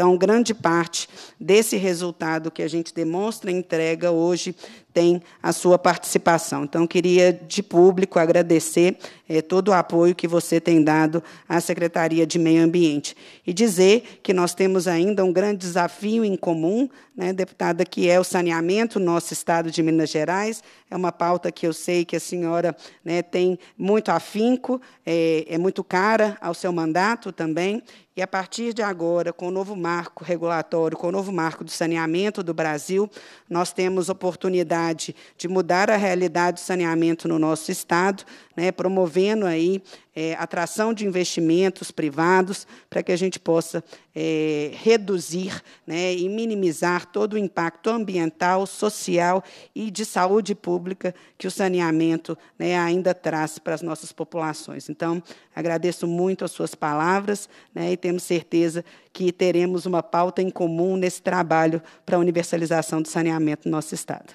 Então, grande parte desse resultado que a gente demonstra e entrega hoje tem a sua participação. Então, queria, de público, agradecer é, todo o apoio que você tem dado à Secretaria de Meio Ambiente. E dizer que nós temos ainda um grande desafio em comum, né, deputada, que é o saneamento no nosso estado de Minas Gerais. É uma pauta que eu sei que a senhora né, tem muito afinco, é, é muito cara ao seu mandato também, e, a partir de agora, com o novo marco regulatório, com o novo marco do saneamento do Brasil, nós temos oportunidade de mudar a realidade do saneamento no nosso Estado, né, promovendo aí é, atração de investimentos privados para que a gente possa é, reduzir né, e minimizar todo o impacto ambiental, social e de saúde pública que o saneamento né, ainda traz para as nossas populações. Então, agradeço muito as suas palavras né, e temos certeza que teremos uma pauta em comum nesse trabalho para a universalização do saneamento no nosso Estado.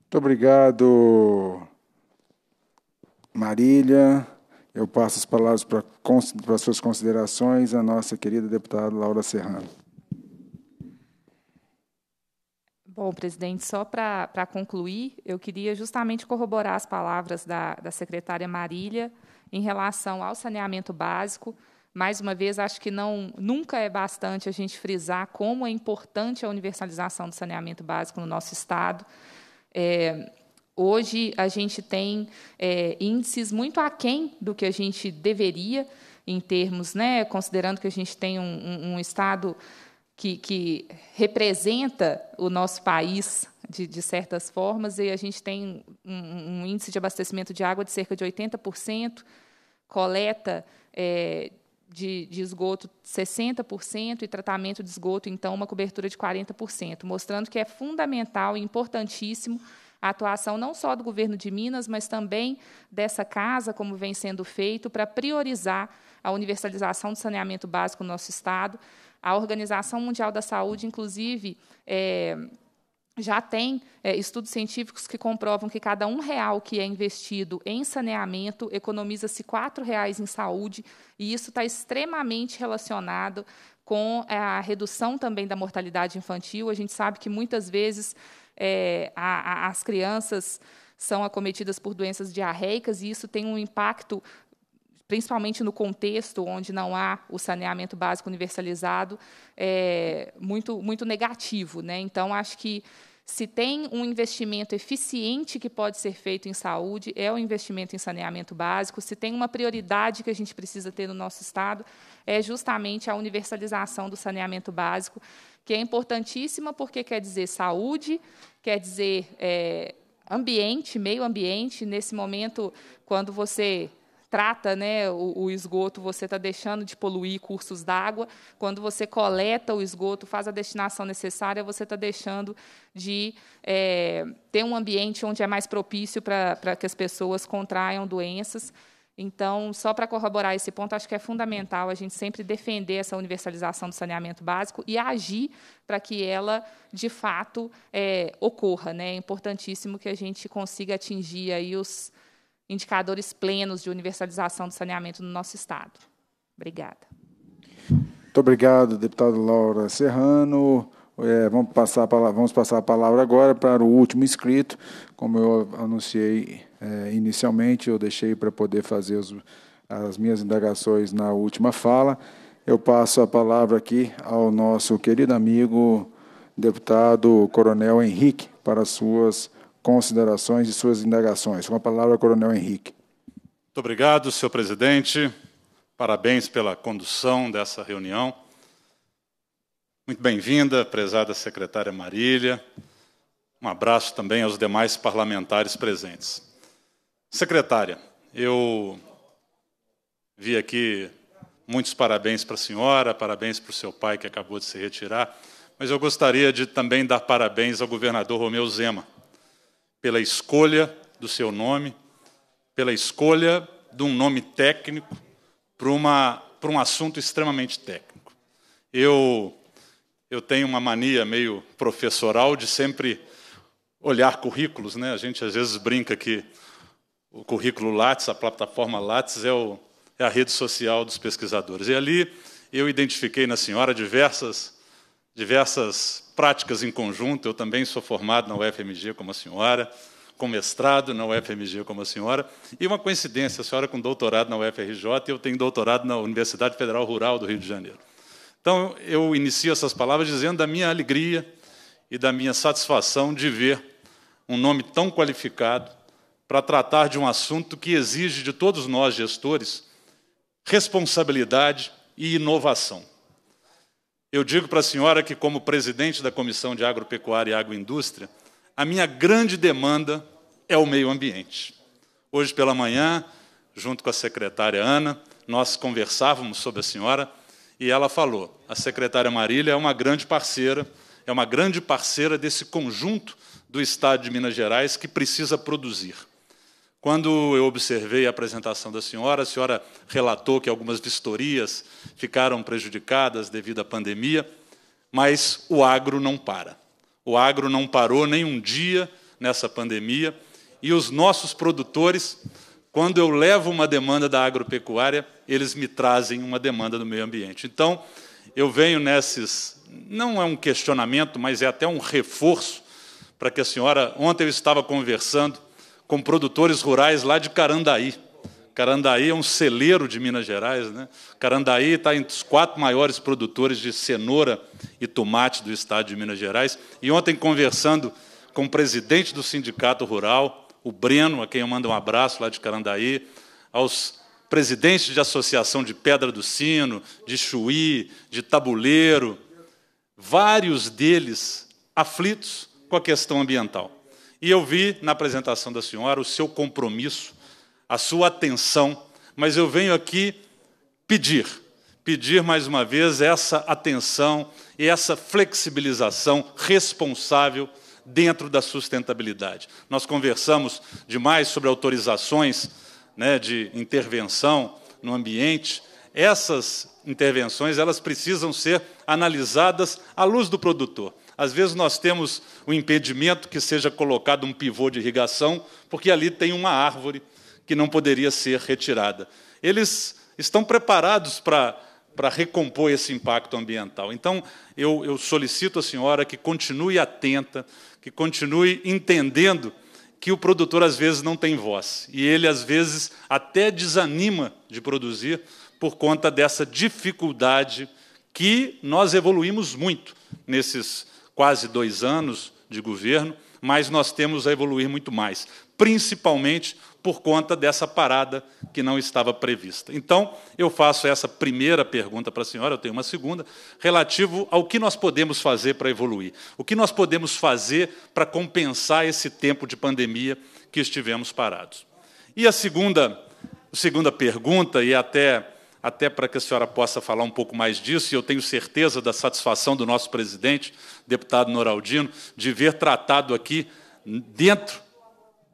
Muito obrigado, Marília. Eu passo as palavras para, para suas considerações à nossa querida deputada Laura Serrano. Bom, presidente, só para concluir, eu queria justamente corroborar as palavras da, da secretária Marília em relação ao saneamento básico. Mais uma vez, acho que não, nunca é bastante a gente frisar como é importante a universalização do saneamento básico no nosso Estado. É, Hoje, a gente tem é, índices muito aquém do que a gente deveria, em termos, né, considerando que a gente tem um, um, um Estado que, que, representa o nosso país de, de, certas formas, e a gente tem um, um, índice de abastecimento de água de cerca de 80%, coleta é, de, de, esgoto 60% e tratamento de esgoto, então, uma cobertura de 40%, mostrando que é fundamental e importantíssimo a atuação não só do governo de Minas, mas também dessa casa, como vem sendo feito, para priorizar a universalização do saneamento básico no nosso Estado. A Organização Mundial da Saúde, inclusive, é, já tem é, estudos científicos que comprovam que cada um real que é investido em saneamento economiza-se quatro reais em saúde, e isso está extremamente relacionado com a redução também da mortalidade infantil. A gente sabe que muitas vezes é, a, a, as crianças são acometidas por doenças diarreicas e isso tem um impacto principalmente no contexto onde não há o saneamento básico universalizado, é muito, muito negativo. Né? Então, acho que se tem um investimento eficiente que pode ser feito em saúde, é o investimento em saneamento básico. Se tem uma prioridade que a gente precisa ter no nosso Estado, é justamente a universalização do saneamento básico, que é importantíssima porque quer dizer saúde, quer dizer é, ambiente, meio ambiente. Nesse momento, quando você trata né, o, o esgoto, você está deixando de poluir cursos d'água. Quando você coleta o esgoto, faz a destinação necessária, você está deixando de é, ter um ambiente onde é mais propício para que as pessoas contraiam doenças. Então, só para corroborar esse ponto, acho que é fundamental a gente sempre defender essa universalização do saneamento básico e agir para que ela, de fato, é, ocorra. Né? É importantíssimo que a gente consiga atingir aí os, indicadores plenos de universalização do saneamento no nosso Estado. Obrigada. Muito obrigado, deputado Laura Serrano. É, vamos, passar a palavra, vamos passar a palavra agora para o último inscrito. Como eu anunciei é, inicialmente, eu deixei para poder fazer as minhas indagações na última fala. Eu passo a palavra aqui ao nosso querido amigo, deputado Coronel Henrique, para as suas considerações e suas indagações. Com a palavra, Coronel Henrique. Muito obrigado, senhor presidente. Parabéns pela condução dessa reunião. Muito bem-vinda, prezada secretária Marília. Um abraço também aos demais parlamentares presentes. Secretária, eu vi aqui muitos parabéns para a senhora, parabéns para o seu pai que acabou de se retirar, mas eu gostaria de também dar parabéns ao governador Romeu Zema pela escolha do seu nome, pela escolha de um nome técnico para, uma, para um assunto extremamente técnico. Eu, eu tenho uma mania meio professoral de sempre olhar currículos. Né? A gente às vezes brinca que o currículo Lattes, a plataforma Lattes, é, o, é a rede social dos pesquisadores. E ali eu identifiquei na senhora diversas, diversas práticas em conjunto. Eu também sou formado na UFMG como a senhora, com mestrado na UFMG como a senhora, e uma coincidência, a senhora com doutorado na UFRJ e eu tenho doutorado na Universidade Federal Rural do Rio de Janeiro. Então, eu inicio essas palavras dizendo da minha alegria e da minha satisfação de ver um nome tão qualificado para tratar de um assunto que exige de todos nós, gestores, responsabilidade e inovação. Eu digo para a senhora que, como presidente da Comissão de Agropecuária e Agroindústria, a minha grande demanda é o meio ambiente. Hoje pela manhã, junto com a secretária Ana, nós conversávamos sobre a senhora e ela falou: a secretária Marília é uma grande parceira, é uma grande parceira desse conjunto do Estado de Minas Gerais que precisa produzir. Quando eu observei a apresentação da senhora, a senhora relatou que algumas vistorias ficaram prejudicadas devido à pandemia, mas o agro não para. O agro não parou nem um dia nessa pandemia e os nossos produtores, quando eu levo uma demanda da agropecuária, eles me trazem uma demanda do meio ambiente. Então, eu venho nesses, não é um questionamento, mas é até um reforço para que a senhora, ontem eu estava conversando com produtores rurais lá de Carandaí. Carandaí é um celeiro de Minas Gerais. Né? Carandaí está entre os quatro maiores produtores de cenoura e tomate do estado de Minas Gerais. E ontem, conversando com o presidente do Sindicato Rural, o Breno, a quem eu mando um abraço lá de Carandaí, aos presidentes de associação de Pedra do Sino, de Chuí, de Tabuleiro, vários deles aflitos com a questão ambiental. E eu vi na apresentação da senhora o seu compromisso, a sua atenção, mas eu venho aqui pedir, pedir mais uma vez essa atenção e essa flexibilização responsável dentro da sustentabilidade. Nós conversamos demais sobre autorizações né, de intervenção no ambiente. Essas intervenções elas precisam ser analisadas à luz do produtor. Às vezes nós temos o impedimento que seja colocado um pivô de irrigação, porque ali tem uma árvore que não poderia ser retirada. Eles estão preparados para para recompor esse impacto ambiental. Então, eu, eu, solicito à senhora que continue atenta, que continue entendendo que o produtor às vezes não tem voz. E ele às vezes até desanima de produzir por conta dessa dificuldade que nós evoluímos muito nesses quase dois anos de governo, mas nós temos a evoluir muito mais, principalmente por conta dessa parada que não estava prevista. Então, eu faço essa primeira pergunta para a senhora, eu tenho uma segunda, relativo ao que nós podemos fazer para evoluir. O que nós podemos fazer para compensar esse tempo de pandemia que estivemos parados. E a segunda, a segunda pergunta, e até, até para que a senhora possa falar um pouco mais disso, e eu tenho certeza da satisfação do nosso presidente, deputado Noraldino, de ver tratado aqui dentro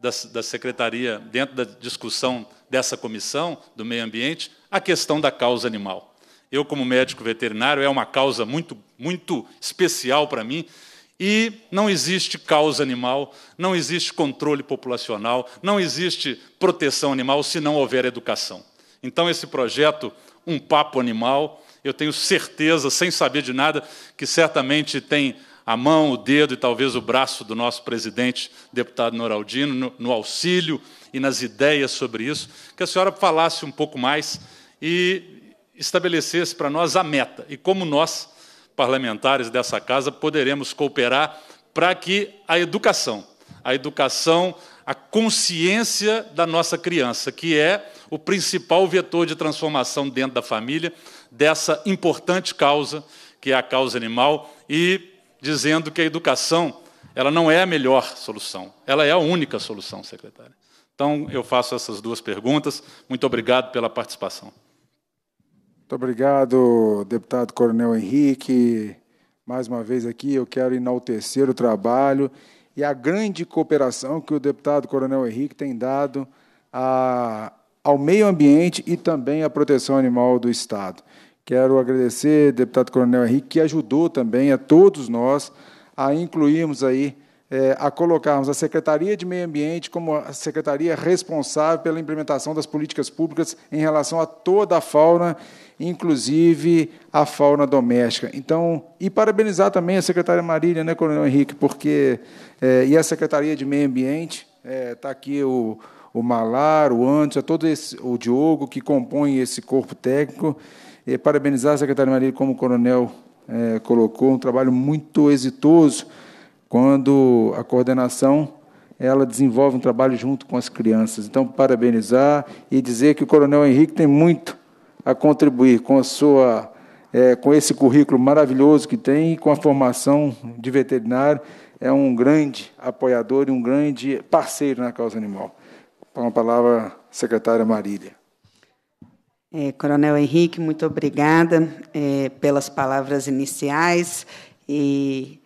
da, da secretaria, dentro da discussão dessa comissão do meio ambiente, a questão da causa animal. Eu, como médico veterinário, é uma causa muito, muito especial para mim. E não existe causa animal, não existe controle populacional, não existe proteção animal se não houver educação. Então, esse projeto, Um Papo Animal, eu tenho certeza, sem saber de nada, que certamente tem a mão, o dedo e talvez o braço do nosso presidente, deputado Noraldino, no, no auxílio e nas ideias sobre isso, que a senhora falasse um pouco mais e estabelecesse para nós a meta e como nós, parlamentares dessa casa, poderemos cooperar para que a educação, a educação, a consciência da nossa criança, que é o principal vetor de transformação dentro da família, dessa importante causa, que é a causa animal, e dizendo que a educação ela não é a melhor solução, ela é a única solução, secretária. Então, eu faço essas duas perguntas. Muito obrigado pela participação. Muito obrigado, deputado Coronel Henrique. Mais uma vez aqui, eu quero enaltecer o trabalho e a grande cooperação que o deputado Coronel Henrique tem dado a, ao meio ambiente e também à proteção animal do Estado. Quero agradecer, deputado Coronel Henrique, que ajudou também a todos nós a incluirmos aí, é, a colocarmos a Secretaria de Meio Ambiente como a secretaria responsável pela implementação das políticas públicas em relação a toda a fauna, inclusive a fauna doméstica. Então, e parabenizar também a secretária Marília, né, Coronel Henrique, porque é, e a Secretaria de Meio Ambiente, está é, tá aqui o, o Malar, o Anderson, todo esse, o Diogo, que compõem esse corpo técnico, e parabenizar a secretária Maria, como o coronel é, colocou, um trabalho muito exitoso, quando a coordenação ela desenvolve um trabalho junto com as crianças. Então, parabenizar e dizer que o coronel Henrique tem muito a contribuir com a sua é, com esse currículo maravilhoso que tem e com a formação de veterinário, é um grande apoiador e um grande parceiro na causa animal. Com a palavra, secretária Marília. É, Coronel Henrique, muito obrigada é, pelas palavras iniciais e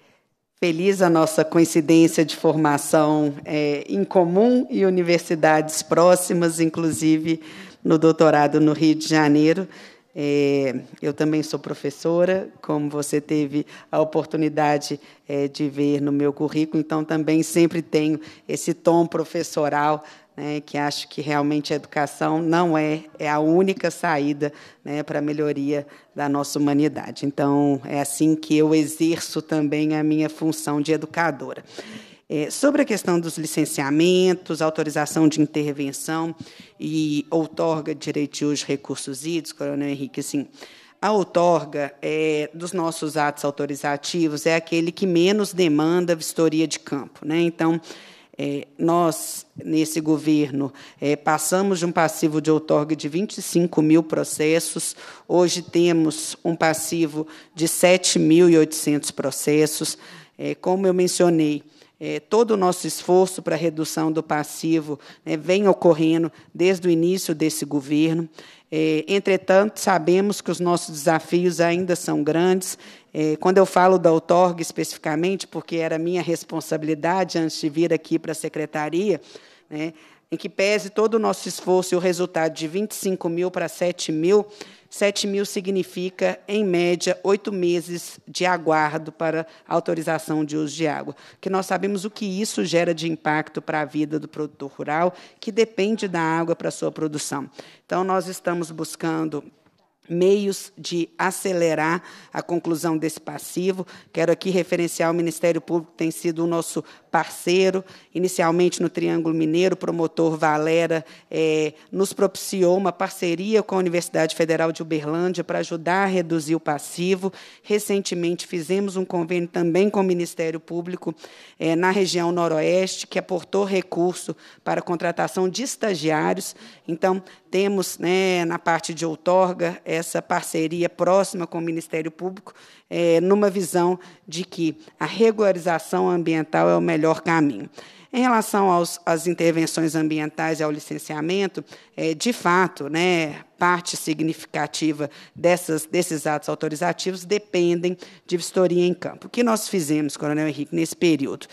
feliz a nossa coincidência de formação é, em comum e universidades próximas, inclusive no doutorado no Rio de Janeiro. É, eu também sou professora, como você teve a oportunidade é, de ver no meu currículo, então também sempre tenho esse tom professoral né, que acho que realmente a educação não é, é a única saída né, para a melhoria da nossa humanidade. Então, é assim que eu exerço também a minha função de educadora. É, sobre a questão dos licenciamentos, autorização de intervenção e outorga de direito de recursos hídricos, Coronel Henrique, assim, a outorga é, dos nossos atos autorizativos é aquele que menos demanda vistoria de campo. Né? Então, é, nós, nesse governo, é, passamos de um passivo de outorga de 25 mil processos, hoje temos um passivo de 7.800 processos. É, como eu mencionei, é, todo o nosso esforço para a redução do passivo né, vem ocorrendo desde o início desse governo. É, entretanto, sabemos que os nossos desafios ainda são grandes. É, quando eu falo da outorga especificamente, porque era minha responsabilidade antes de vir aqui para a secretaria, né, em que pese todo o nosso esforço e o resultado de 25 mil para 7 mil, 7 mil significa, em média, oito meses de aguardo para autorização de uso de água. Que nós sabemos o que isso gera de impacto para a vida do produtor rural, que depende da água para a sua produção. Então, nós estamos buscando meios de acelerar a conclusão desse passivo. Quero aqui referenciar o Ministério Público, que tem sido o nosso parceiro, inicialmente no Triângulo Mineiro, o promotor Valera é, nos propiciou uma parceria com a Universidade Federal de Uberlândia para ajudar a reduzir o passivo. Recentemente fizemos um convênio também com o Ministério Público é, na região noroeste, que aportou recurso para a contratação de estagiários. Então, temos, né, na parte de outorga, essa parceria próxima com o Ministério Público, é, numa visão de que a regularização ambiental é o melhor caminho. Em relação aos, às intervenções ambientais e ao licenciamento, é, de fato, né, parte significativa dessas, desses atos autorizativos dependem de vistoria em campo. O que nós fizemos, Coronel Henrique, nesse período?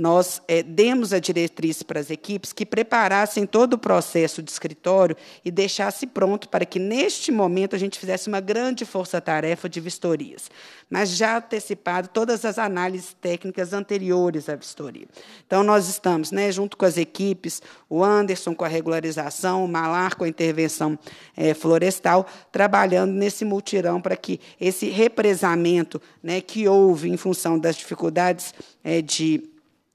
Nós é, demos a diretriz para as equipes que preparassem todo o processo de escritório e deixasse pronto para que, neste momento, a gente fizesse uma grande força-tarefa de vistorias, mas já antecipado todas as análises técnicas anteriores à vistoria. Então, nós estamos, né, junto com as equipes, o Anderson com a regularização, o Malar com a intervenção é, florestal, trabalhando nesse multirão para que esse represamento né, que houve em função das dificuldades é, de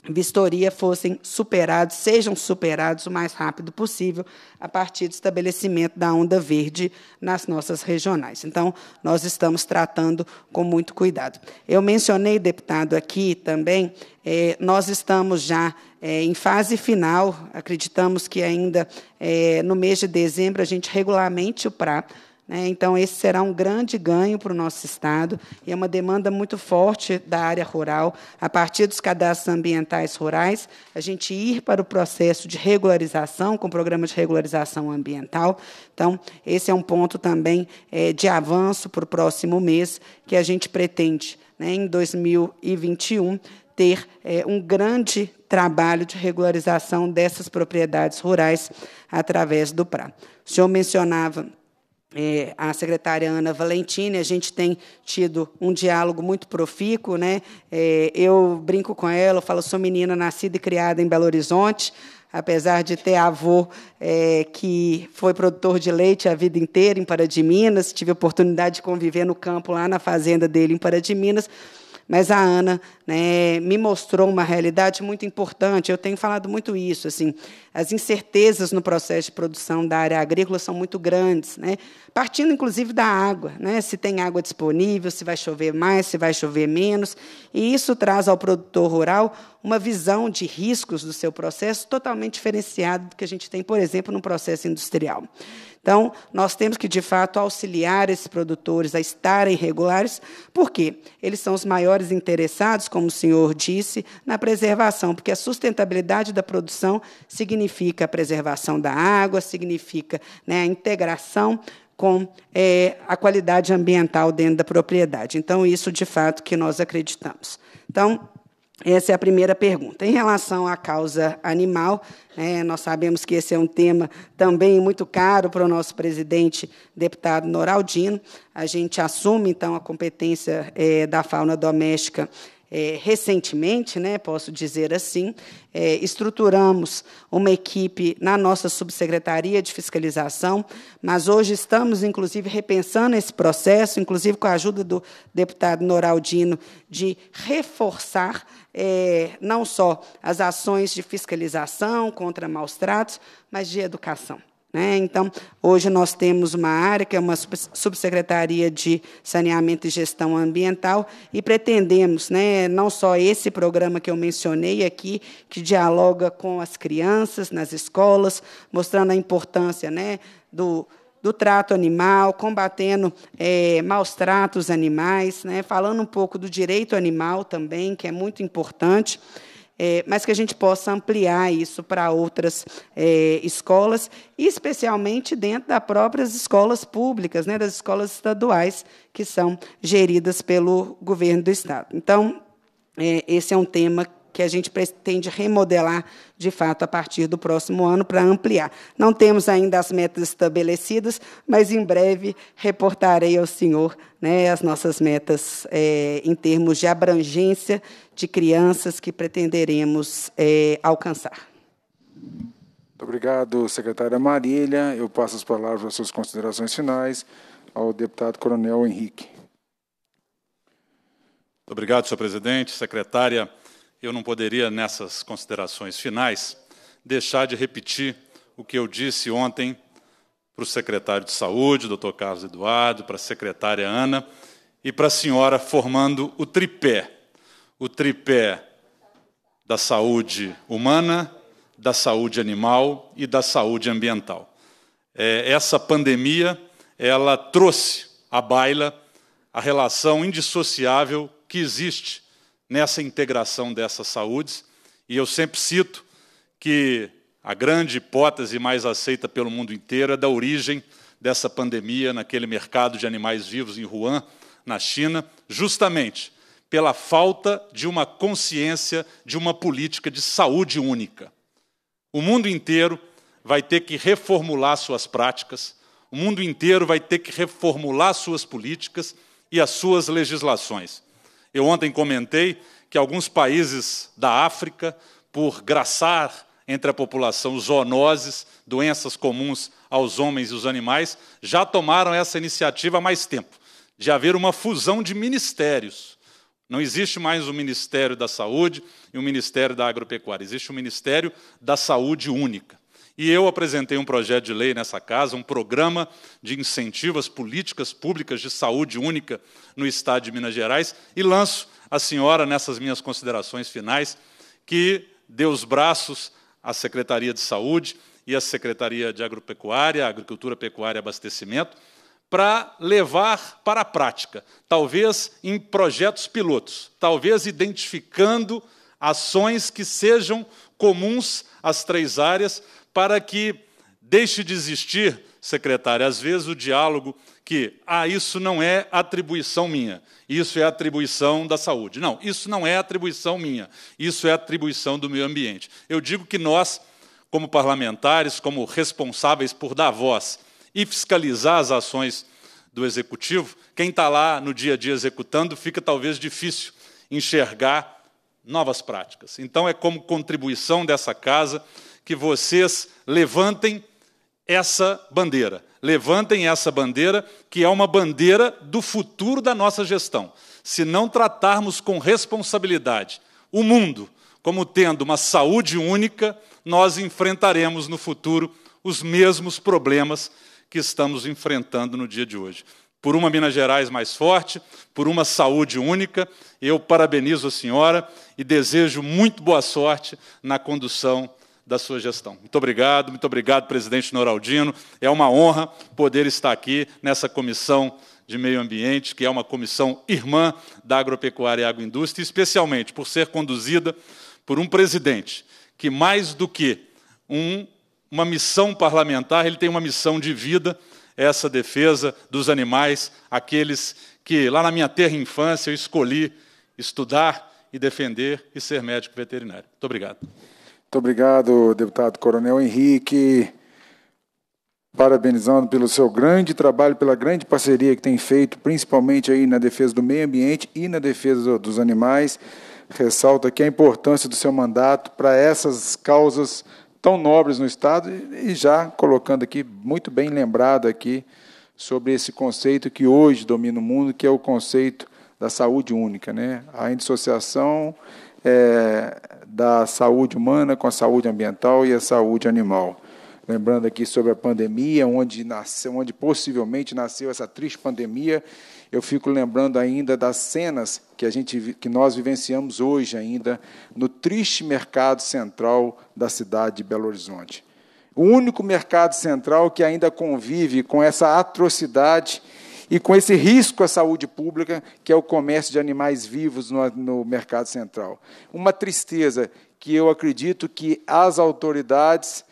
vistoria fossem superados, sejam superados o mais rápido possível a partir do estabelecimento da onda verde nas nossas regionais. Então, nós estamos tratando com muito cuidado. Eu mencionei, deputado, aqui também, eh, nós estamos já eh, em fase final, acreditamos que ainda eh, no mês de dezembro a gente regulamente o PRA? Então, esse será um grande ganho para o nosso Estado e é uma demanda muito forte da área rural. A partir dos cadastros ambientais rurais, a gente ir para o processo de regularização, com o programa de regularização ambiental. Então, esse é um ponto também é, de avanço para o próximo mês, que a gente pretende, né, em 2021, ter é, um grande trabalho de regularização dessas propriedades rurais através do PRA. O senhor mencionava é, a secretária Ana Valentini, a gente tem tido um diálogo muito profícuo. Né? É, eu brinco com ela, eu falo, sou menina nascida e criada em Belo Horizonte, apesar de ter avô é, que foi produtor de leite a vida inteira em Pará de Minas, tive a oportunidade de conviver no campo lá na fazenda dele em Pará de Minas, mas a Ana né, me mostrou uma realidade muito importante. Eu tenho falado muito isso. Assim, as incertezas no processo de produção da área agrícola são muito grandes, né, partindo inclusive da água, né, se tem água disponível, se vai chover mais, se vai chover menos, e isso traz ao produtor rural uma visão de riscos do seu processo totalmente diferenciada do que a gente tem, por exemplo, no processo industrial. Então, nós temos que, de fato, auxiliar esses produtores a estarem regulares, porque eles são os maiores interessados, como o senhor disse, na preservação, porque a sustentabilidade da produção significa a preservação da água, significa né, a integração com é, a qualidade ambiental dentro da propriedade. Então, isso, de fato, que nós acreditamos. Então, essa é a primeira pergunta. Em relação à causa animal, né, nós sabemos que esse é um tema também muito caro para o nosso presidente, deputado Noraldino. A gente assume, então, a competência é, da fauna doméstica é, recentemente, né, posso dizer assim, é, estruturamos uma equipe na nossa subsecretaria de fiscalização, mas hoje estamos, inclusive, repensando esse processo, inclusive com a ajuda do deputado Noraldino, de reforçar é, não só as ações de fiscalização contra maus tratos, mas de educação. Né? Então, hoje nós temos uma área que é uma subsecretaria de saneamento e gestão ambiental e pretendemos, né, não só esse programa que eu mencionei aqui, que dialoga com as crianças nas escolas, mostrando a importância né, do, do trato animal, combatendo é, maus tratos animais, né, falando um pouco do direito animal também, que é muito importante. É, mas que a gente possa ampliar isso para outras é, escolas, especialmente dentro das próprias escolas públicas, né, das escolas estaduais, que são geridas pelo governo do Estado. Então, é, esse é um tema que a gente pretende remodelar, de fato, a partir do próximo ano, para ampliar. Não temos ainda as metas estabelecidas, mas em breve reportarei ao senhor né, as nossas metas é, em termos de abrangência de crianças que pretenderemos é, alcançar. Muito obrigado, secretária Marília. Eu passo as palavras, as suas considerações finais, ao deputado Coronel Henrique. Muito obrigado, senhor presidente. Secretária eu não poderia, nessas considerações finais, deixar de repetir o que eu disse ontem para o secretário de Saúde, doutor Carlos Eduardo, para a secretária Ana e para a senhora formando o tripé. O tripé da saúde humana, da saúde animal e da saúde ambiental. É, essa pandemia ela trouxe à baila a relação indissociável que existe nessa integração dessas saúdes. E eu sempre cito que a grande hipótese mais aceita pelo mundo inteiro é da origem dessa pandemia naquele mercado de animais vivos em Wuhan, na China, justamente pela falta de uma consciência de uma política de saúde única. O mundo inteiro vai ter que reformular suas práticas, o mundo inteiro vai ter que reformular suas políticas e as suas legislações. Eu ontem comentei que alguns países da África, por graçar entre a população zoonoses, doenças comuns aos homens e os animais, já tomaram essa iniciativa há mais tempo, de haver uma fusão de ministérios. Não existe mais o Ministério da Saúde e o Ministério da Agropecuária, existe o Ministério da Saúde Única. E eu apresentei um projeto de lei nessa casa, um programa de incentivo às políticas públicas de saúde única no Estado de Minas Gerais, e lanço a senhora, nessas minhas considerações finais, que dê os braços à Secretaria de Saúde e à Secretaria de Agropecuária, Agricultura, Pecuária e Abastecimento, para levar para a prática, talvez em projetos pilotos, talvez identificando ações que sejam comuns às três áreas, para que deixe de existir, secretária, às vezes o diálogo que, ah, isso não é atribuição minha, isso é atribuição da saúde. Não, isso não é atribuição minha, isso é atribuição do meio ambiente. Eu digo que nós, como parlamentares, como responsáveis por dar voz e fiscalizar as ações do executivo, quem está lá no dia a dia executando, fica talvez difícil enxergar novas práticas. Então, é como contribuição dessa casa que vocês levantem essa bandeira. Levantem essa bandeira, que é uma bandeira do futuro da nossa gestão. Se não tratarmos com responsabilidade o mundo como tendo uma saúde única, nós enfrentaremos no futuro os mesmos problemas que estamos enfrentando no dia de hoje. Por uma Minas Gerais mais forte, por uma saúde única, eu parabenizo a senhora e desejo muito boa sorte na condução da sua gestão. Muito obrigado, muito obrigado, presidente Noraldino. É uma honra poder estar aqui nessa comissão de meio ambiente, que é uma comissão irmã da agropecuária e agroindústria, especialmente por ser conduzida por um presidente que, mais do que um, uma missão parlamentar, ele tem uma missão de vida, essa defesa dos animais, aqueles que, lá na minha terra infância, eu escolhi estudar e defender e ser médico veterinário. Muito obrigado. Muito obrigado, deputado Coronel Henrique. Parabenizando pelo seu grande trabalho, pela grande parceria que tem feito, principalmente aí na defesa do meio ambiente e na defesa dos animais. Ressalto aqui a importância do seu mandato para essas causas tão nobres no Estado e já colocando aqui, muito bem lembrado aqui, sobre esse conceito que hoje domina o mundo, que é o conceito da saúde única. Né? A indissociação é, da saúde humana com a saúde ambiental e a saúde animal. Lembrando aqui sobre a pandemia, onde, nasceu, onde possivelmente nasceu essa triste pandemia, eu fico lembrando ainda das cenas que, a gente, que nós vivenciamos hoje ainda no triste mercado central da cidade de Belo Horizonte. O único mercado central que ainda convive com essa atrocidade e com esse risco à saúde pública, que é o comércio de animais vivos no, no mercado central. Uma tristeza que eu acredito que as autoridades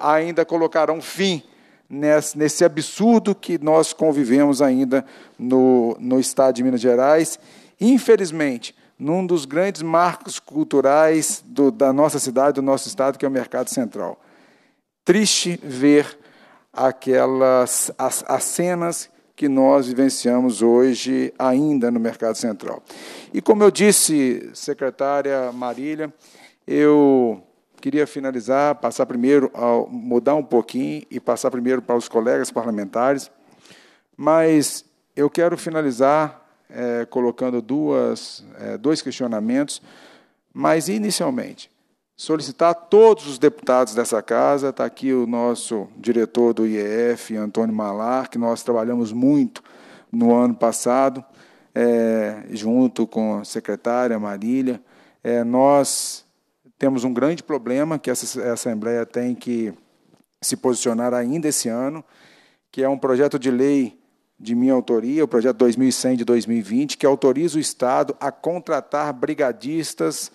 ainda colocarão fim nesse, nesse absurdo que nós convivemos ainda no, no Estado de Minas Gerais. Infelizmente, num dos grandes marcos culturais do, da nossa cidade, do nosso Estado, que é o Mercado Central. Triste ver aquelas as, as cenas que nós vivenciamos hoje ainda no Mercado Central. E como eu disse, secretária Marília, eu queria finalizar, passar primeiro, mudar um pouquinho e passar primeiro para os colegas parlamentares, mas eu quero finalizar é, colocando duas, é, dois questionamentos, mas inicialmente solicitar a todos os deputados dessa casa, está aqui o nosso diretor do IEF, Antônio Malar, que nós trabalhamos muito no ano passado, é, junto com a secretária Marília. É, nós temos um grande problema que essa, essa Assembleia tem que se posicionar ainda esse ano, que é um projeto de lei de minha autoria, o projeto 2100 de 2020, que autoriza o Estado a contratar brigadistas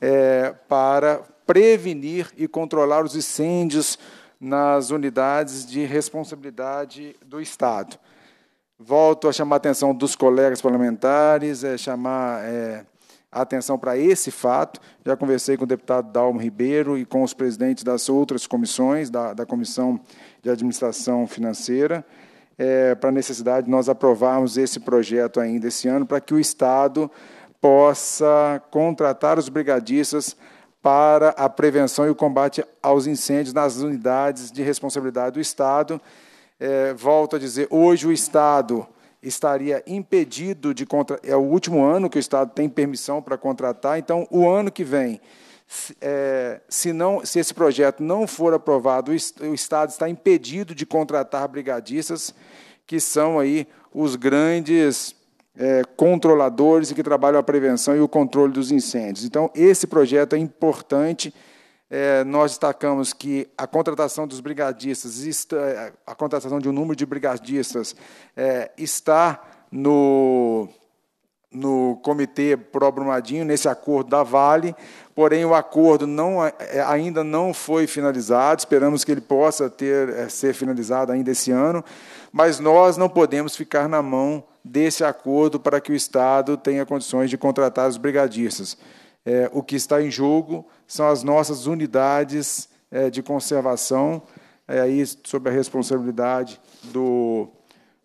é, para prevenir e controlar os incêndios nas unidades de responsabilidade do Estado. Volto a chamar a atenção dos colegas parlamentares, é, chamar é, a atenção para esse fato. Já conversei com o deputado Dalmo Ribeiro e com os presidentes das outras comissões, da, da Comissão de Administração Financeira, é, para a necessidade de nós aprovarmos esse projeto ainda esse ano, para que o Estado possa contratar os brigadistas para a prevenção e o combate aos incêndios nas unidades de responsabilidade do Estado. É, volto a dizer, hoje o Estado estaria impedido de contratar, é o último ano que o Estado tem permissão para contratar, então, o ano que vem, é, se, não, se esse projeto não for aprovado, o Estado está impedido de contratar brigadistas, que são aí os grandes é, controladores e que trabalham a prevenção e o controle dos incêndios. Então, esse projeto é importante. É, nós destacamos que a contratação dos brigadistas, está, a contratação de um número de brigadistas é, está no, no comitê Pro Brumadinho, nesse acordo da Vale, porém o acordo não, é, ainda não foi finalizado, esperamos que ele possa ter, é, ser finalizado ainda esse ano, mas nós não podemos ficar na mão desse acordo para que o Estado tenha condições de contratar os brigadistas. É, o que está em jogo são as nossas unidades é, de conservação, é, aí sob a responsabilidade do,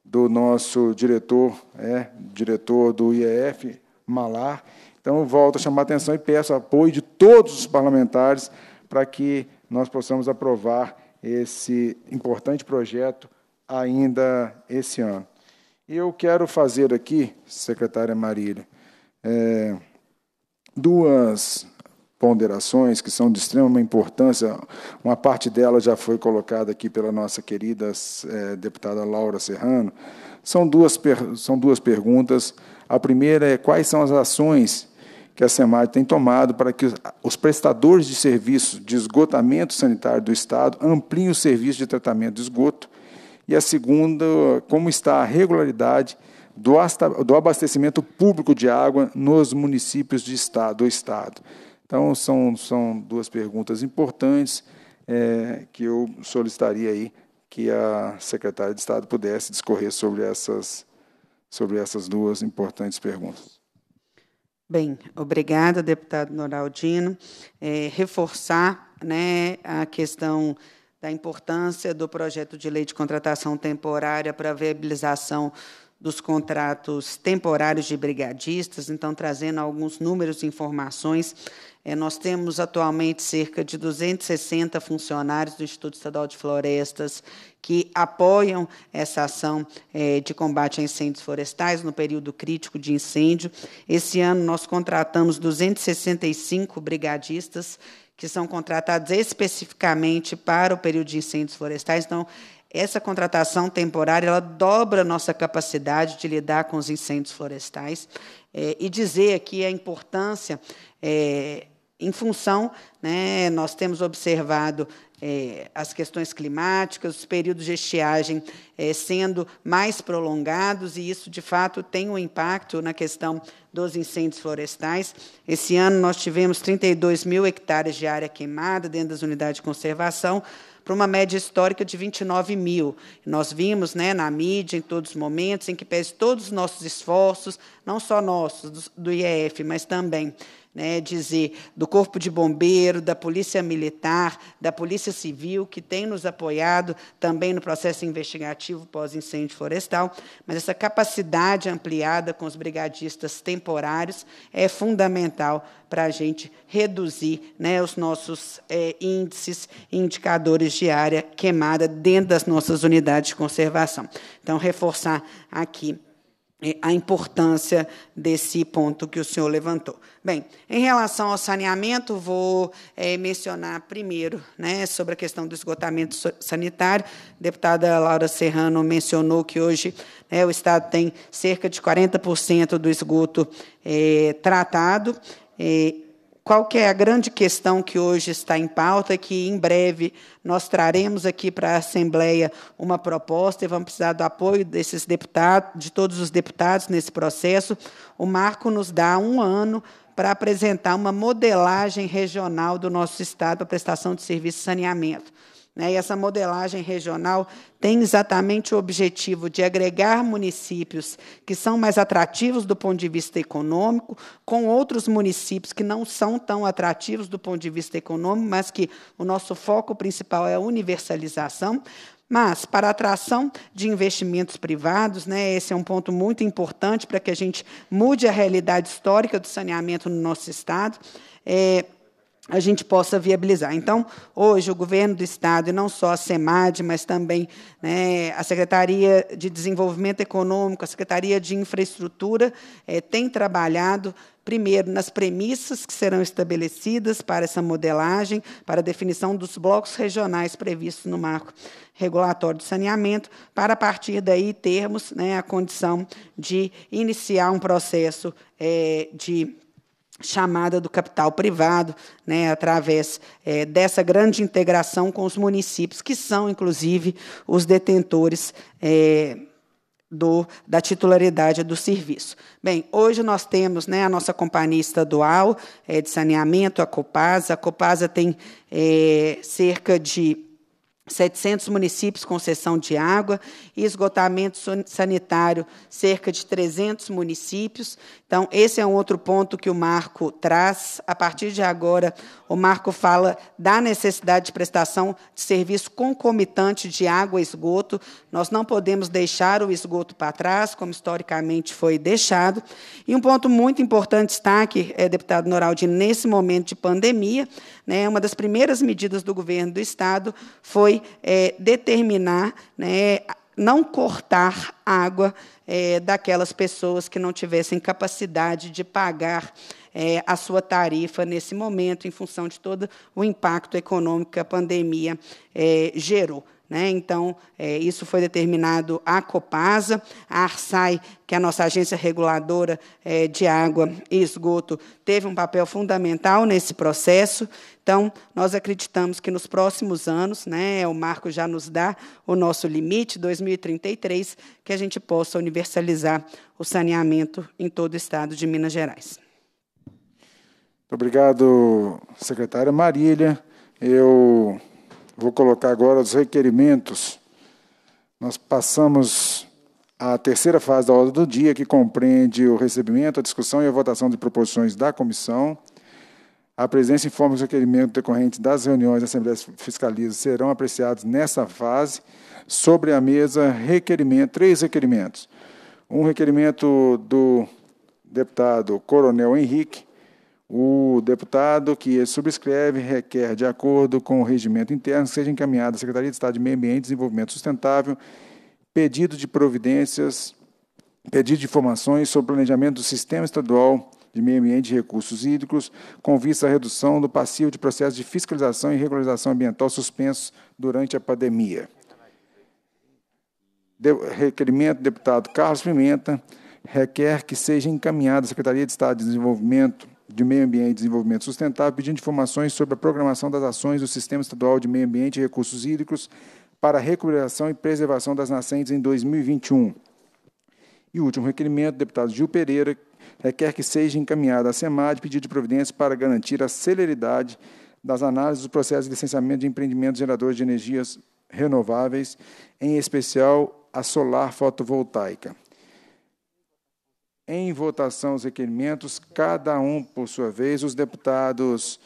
do nosso diretor, é, diretor do IEF, Malar. Então, volto a chamar a atenção e peço apoio de todos os parlamentares para que nós possamos aprovar esse importante projeto ainda esse ano. Eu quero fazer aqui, secretária Marília, é, duas ponderações que são de extrema importância. Uma parte delas já foi colocada aqui pela nossa querida é, deputada Laura Serrano. São duas, são duas perguntas. A primeira é quais são as ações que a SEMAD tem tomado para que os prestadores de serviços de esgotamento sanitário do Estado ampliem o serviço de tratamento de esgoto e a segunda, como está a regularidade do abastecimento público de água nos municípios de estado, do Estado. Então, são, são duas perguntas importantes é, que eu solicitaria aí que a secretária de Estado pudesse discorrer sobre essas, sobre essas duas importantes perguntas. Bem, obrigada, deputado Noraldino. É, reforçar né, a questão da importância do projeto de lei de contratação temporária para a viabilização dos contratos temporários de brigadistas, então trazendo alguns números e informações. É, nós temos atualmente cerca de 260 funcionários do Instituto Estadual de Florestas que apoiam essa ação é, de combate a incêndios florestais no período crítico de incêndio. Esse ano nós contratamos 265 brigadistas que são contratados especificamente para o período de incêndios florestais. Então, essa contratação temporária ela dobra a nossa capacidade de lidar com os incêndios florestais é, e dizer aqui a importância é, em função, né, nós temos observado é, as questões climáticas, os períodos de estiagem é, sendo mais prolongados, e isso, de fato, tem um impacto na questão dos incêndios florestais. Esse ano, nós tivemos 32 mil hectares de área queimada dentro das unidades de conservação, para uma média histórica de 29 mil. Nós vimos né, na mídia, em todos os momentos, em que pese todos os nossos esforços, não só nossos, do IEF, mas também né, dizer do Corpo de Bombeiro, da Polícia Militar, da Polícia Civil, que tem nos apoiado também no processo investigativo pós-incêndio florestal, mas essa capacidade ampliada com os brigadistas temporários é fundamental para a gente reduzir né, os nossos é, índices e indicadores de área queimada dentro das nossas unidades de conservação. Então, reforçar aqui a importância desse ponto que o senhor levantou. Bem, em relação ao saneamento, vou é, mencionar primeiro né, sobre a questão do esgotamento sanitário. A deputada Laura Serrano mencionou que hoje né, o Estado tem cerca de 40% do esgoto é, tratado. É, qual que é a grande questão que hoje está em pauta, que em breve nós traremos aqui para a Assembleia uma proposta e vamos precisar do apoio desses deputados, de todos os deputados nesse processo. O marco nos dá um ano para apresentar uma modelagem regional do nosso Estado para prestação de serviço de saneamento. Né? E essa modelagem regional tem exatamente o objetivo de agregar municípios que são mais atrativos do ponto de vista econômico, com outros municípios que não são tão atrativos do ponto de vista econômico, mas que o nosso foco principal é a universalização. Mas, para a atração de investimentos privados, né, esse é um ponto muito importante para que a gente mude a realidade histórica do saneamento no nosso Estado. É, a gente possa viabilizar. Então, hoje, o governo do Estado, e não só a SEMAD, mas também né, a Secretaria de Desenvolvimento Econômico, a Secretaria de Infraestrutura, é, tem trabalhado, primeiro, nas premissas que serão estabelecidas para essa modelagem, para a definição dos blocos regionais previstos no marco regulatório de saneamento, para, a partir daí, termos né, a condição de iniciar um processo é, de chamada do capital privado, né, através é, dessa grande integração com os municípios, que são, inclusive, os detentores é, do, da titularidade do serviço. Bem, hoje nós temos né, a nossa companhia estadual é, de saneamento, a Copasa. A Copasa tem é, cerca de 700 municípios com concessão de água e esgotamento sanitário, cerca de 300 municípios. Então, esse é um outro ponto que o Marco traz. A partir de agora, o Marco fala da necessidade de prestação de serviço concomitante de água e esgoto. Nós não podemos deixar o esgoto para trás, como historicamente foi deixado. E um ponto muito importante, destaque, é, deputado Noraldi, nesse momento de pandemia, né, uma das primeiras medidas do governo do Estado foi é, determinar né, não cortar água é, daquelas pessoas que não tivessem capacidade de pagar é, a sua tarifa nesse momento, em função de todo o impacto econômico que a pandemia é, gerou. Né? Então, é, isso foi determinado à Copasa, a Arsai, que é a nossa agência reguladora é, de água e esgoto, teve um papel fundamental nesse processo. Então, nós acreditamos que nos próximos anos, né, o marco já nos dá o nosso limite, 2033, que a gente possa universalizar o saneamento em todo o estado de Minas Gerais. Muito obrigado, secretária Marília. Eu Vou colocar agora os requerimentos. Nós passamos à terceira fase da ordem do dia, que compreende o recebimento, a discussão e a votação de proposições da comissão. A presidência informa que os requerimentos decorrentes das reuniões da Assembleia Fiscaliza serão apreciados nessa fase. Sobre a mesa, requerimento, três requerimentos. Um requerimento do deputado Coronel Henrique, o deputado que subscreve requer, de acordo com o regimento interno, seja encaminhado à Secretaria de Estado de Meio Ambiente e Desenvolvimento Sustentável pedido de providências, pedido de informações sobre o planejamento do Sistema Estadual de Meio Ambiente e Recursos Hídricos, com vista à redução do passivo de processos de fiscalização e regularização ambiental suspensos durante a pandemia. De, requerimento do deputado Carlos Pimenta requer que seja encaminhado à Secretaria de Estado de Desenvolvimento de Meio Ambiente e Desenvolvimento Sustentável, pedindo informações sobre a programação das ações do Sistema Estadual de Meio Ambiente e Recursos Hídricos para a recuperação e preservação das nascentes em 2021. E o último requerimento, deputado Gil Pereira, requer que seja encaminhada à SEMAD pedido de providências para garantir a celeridade das análises do processo de licenciamento de empreendimentos geradores de energias renováveis, em especial a solar fotovoltaica. Em votação os requerimentos, cada um por sua vez, os deputados,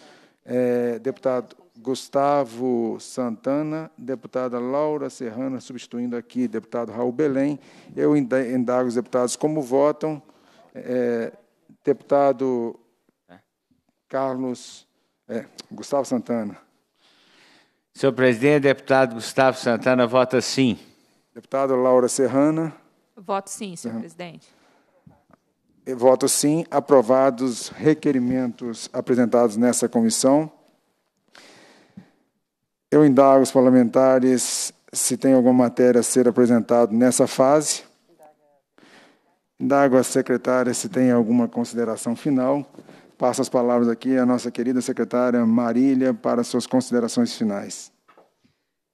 é, deputado Gustavo Santana, deputada Laura Serrana, substituindo aqui deputado Raul Belém. Eu indago os deputados como votam. É, deputado Carlos é, Gustavo Santana. Senhor presidente, deputado Gustavo Santana vota sim. Deputada Laura Serrana. Voto sim, senhor uhum. presidente. Voto sim. Aprovados requerimentos apresentados nessa comissão. Eu indago os parlamentares se tem alguma matéria a ser apresentada nessa fase. Indago a secretária se tem alguma consideração final. Passo as palavras aqui à nossa querida secretária Marília para suas considerações finais.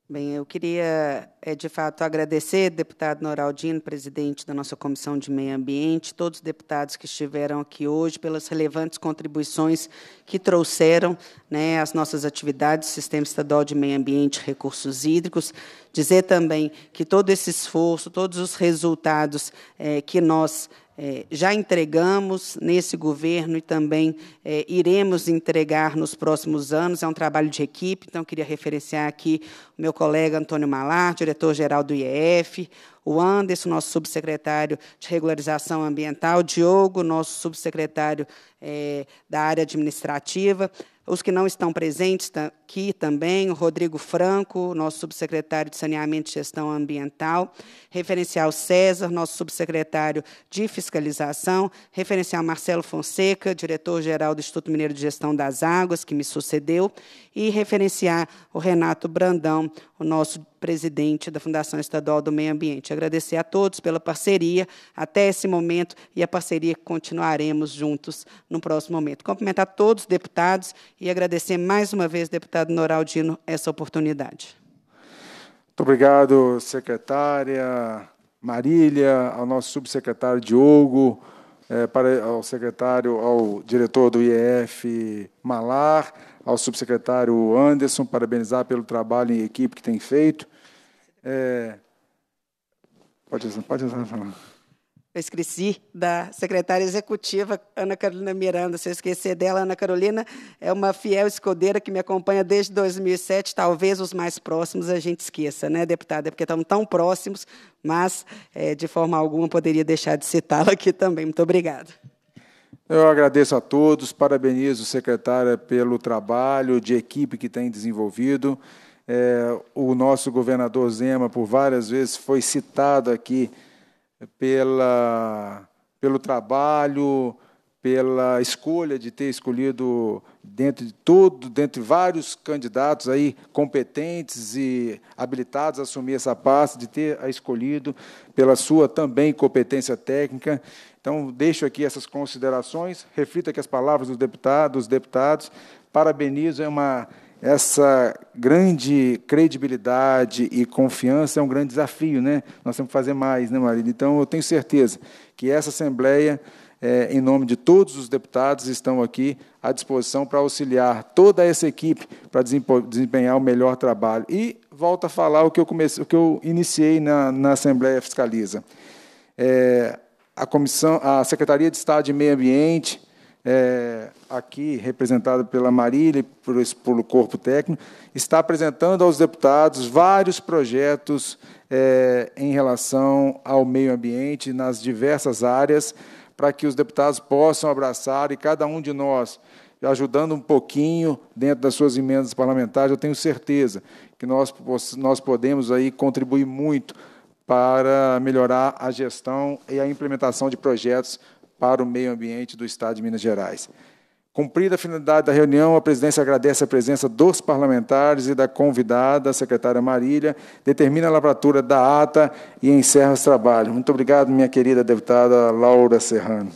Bem, eu queria, é, de fato, agradecer, deputado Noraldino, presidente da nossa Comissão de Meio Ambiente, todos os deputados que estiveram aqui hoje, pelas relevantes contribuições que trouxeram né, às nossas atividades, Sistema Estadual de Meio Ambiente e Recursos Hídricos. Dizer também que todo esse esforço, todos os resultados é, que nós é, já entregamos nesse governo e também é, iremos entregar nos próximos anos. É um trabalho de equipe, então queria referenciar aqui o meu colega Antônio Malar, diretor-geral do IEF, o Anderson, nosso subsecretário de Regularização Ambiental, Diogo, nosso subsecretário é, da área administrativa, os que não estão presentes aqui também, o Rodrigo Franco, nosso subsecretário de Saneamento e Gestão Ambiental, referencial César, nosso subsecretário de Fiscalização, referencial Marcelo Fonseca, diretor-geral do Instituto Mineiro de Gestão das Águas, que me sucedeu, e referenciar o Renato Brandão, o nosso presidente da Fundação Estadual do Meio Ambiente. Agradecer a todos pela parceria até esse momento e a parceria que continuaremos juntos no próximo momento. Cumprimentar todos os deputados e agradecer mais uma vez, deputado Noraldino, essa oportunidade. Muito obrigado, secretária Marília, ao nosso subsecretário Diogo, é, para, ao secretário, ao diretor do IEF Malar, ao subsecretário Anderson, parabenizar pelo trabalho em equipe que tem feito. É, pode, pode falar. Eu esqueci da secretária executiva, Ana Carolina Miranda. Se eu esquecer dela, Ana Carolina é uma fiel escudeira que me acompanha desde 2007. Talvez os mais próximos a gente esqueça, né, deputada? Porque estamos tão próximos, mas é, de forma alguma poderia deixar de citá-la aqui também. Muito obrigada. Eu agradeço a todos, parabenizo o secretário pelo trabalho de equipe que tem desenvolvido. É, o nosso governador Zema, por várias vezes, foi citado aqui pela, pelo trabalho, pela escolha de ter escolhido dentro de todo, dentre vários candidatos aí competentes e habilitados a assumir essa pasta, de ter a escolhido pela sua também competência técnica. Então, deixo aqui essas considerações, reflito aqui as palavras dos deputados, dos deputados, parabenizo, é uma essa grande credibilidade e confiança é um grande desafio, né? Nós temos que fazer mais, né, Marília? Então, eu tenho certeza que essa Assembleia, é, em nome de todos os deputados, estão aqui à disposição para auxiliar toda essa equipe para desempenhar o melhor trabalho. E volto a falar o que eu, comecei, o que eu iniciei na, na Assembleia Fiscaliza. É, a comissão, a Secretaria de Estado de Meio Ambiente, é, aqui representada pela Marília e por, pelo corpo técnico, está apresentando aos deputados vários projetos é, em relação ao meio ambiente nas diversas áreas, para que os deputados possam abraçar e cada um de nós, ajudando um pouquinho dentro das suas emendas parlamentares, eu tenho certeza que nós, nós podemos aí contribuir muito para melhorar a gestão e a implementação de projetos para o meio ambiente do Estado de Minas Gerais. Cumprida a finalidade da reunião, a presidência agradece a presença dos parlamentares e da convidada, a secretária Marília, determina a lavratura da ata e encerra os trabalhos. Muito obrigado, minha querida deputada Laura Serrano.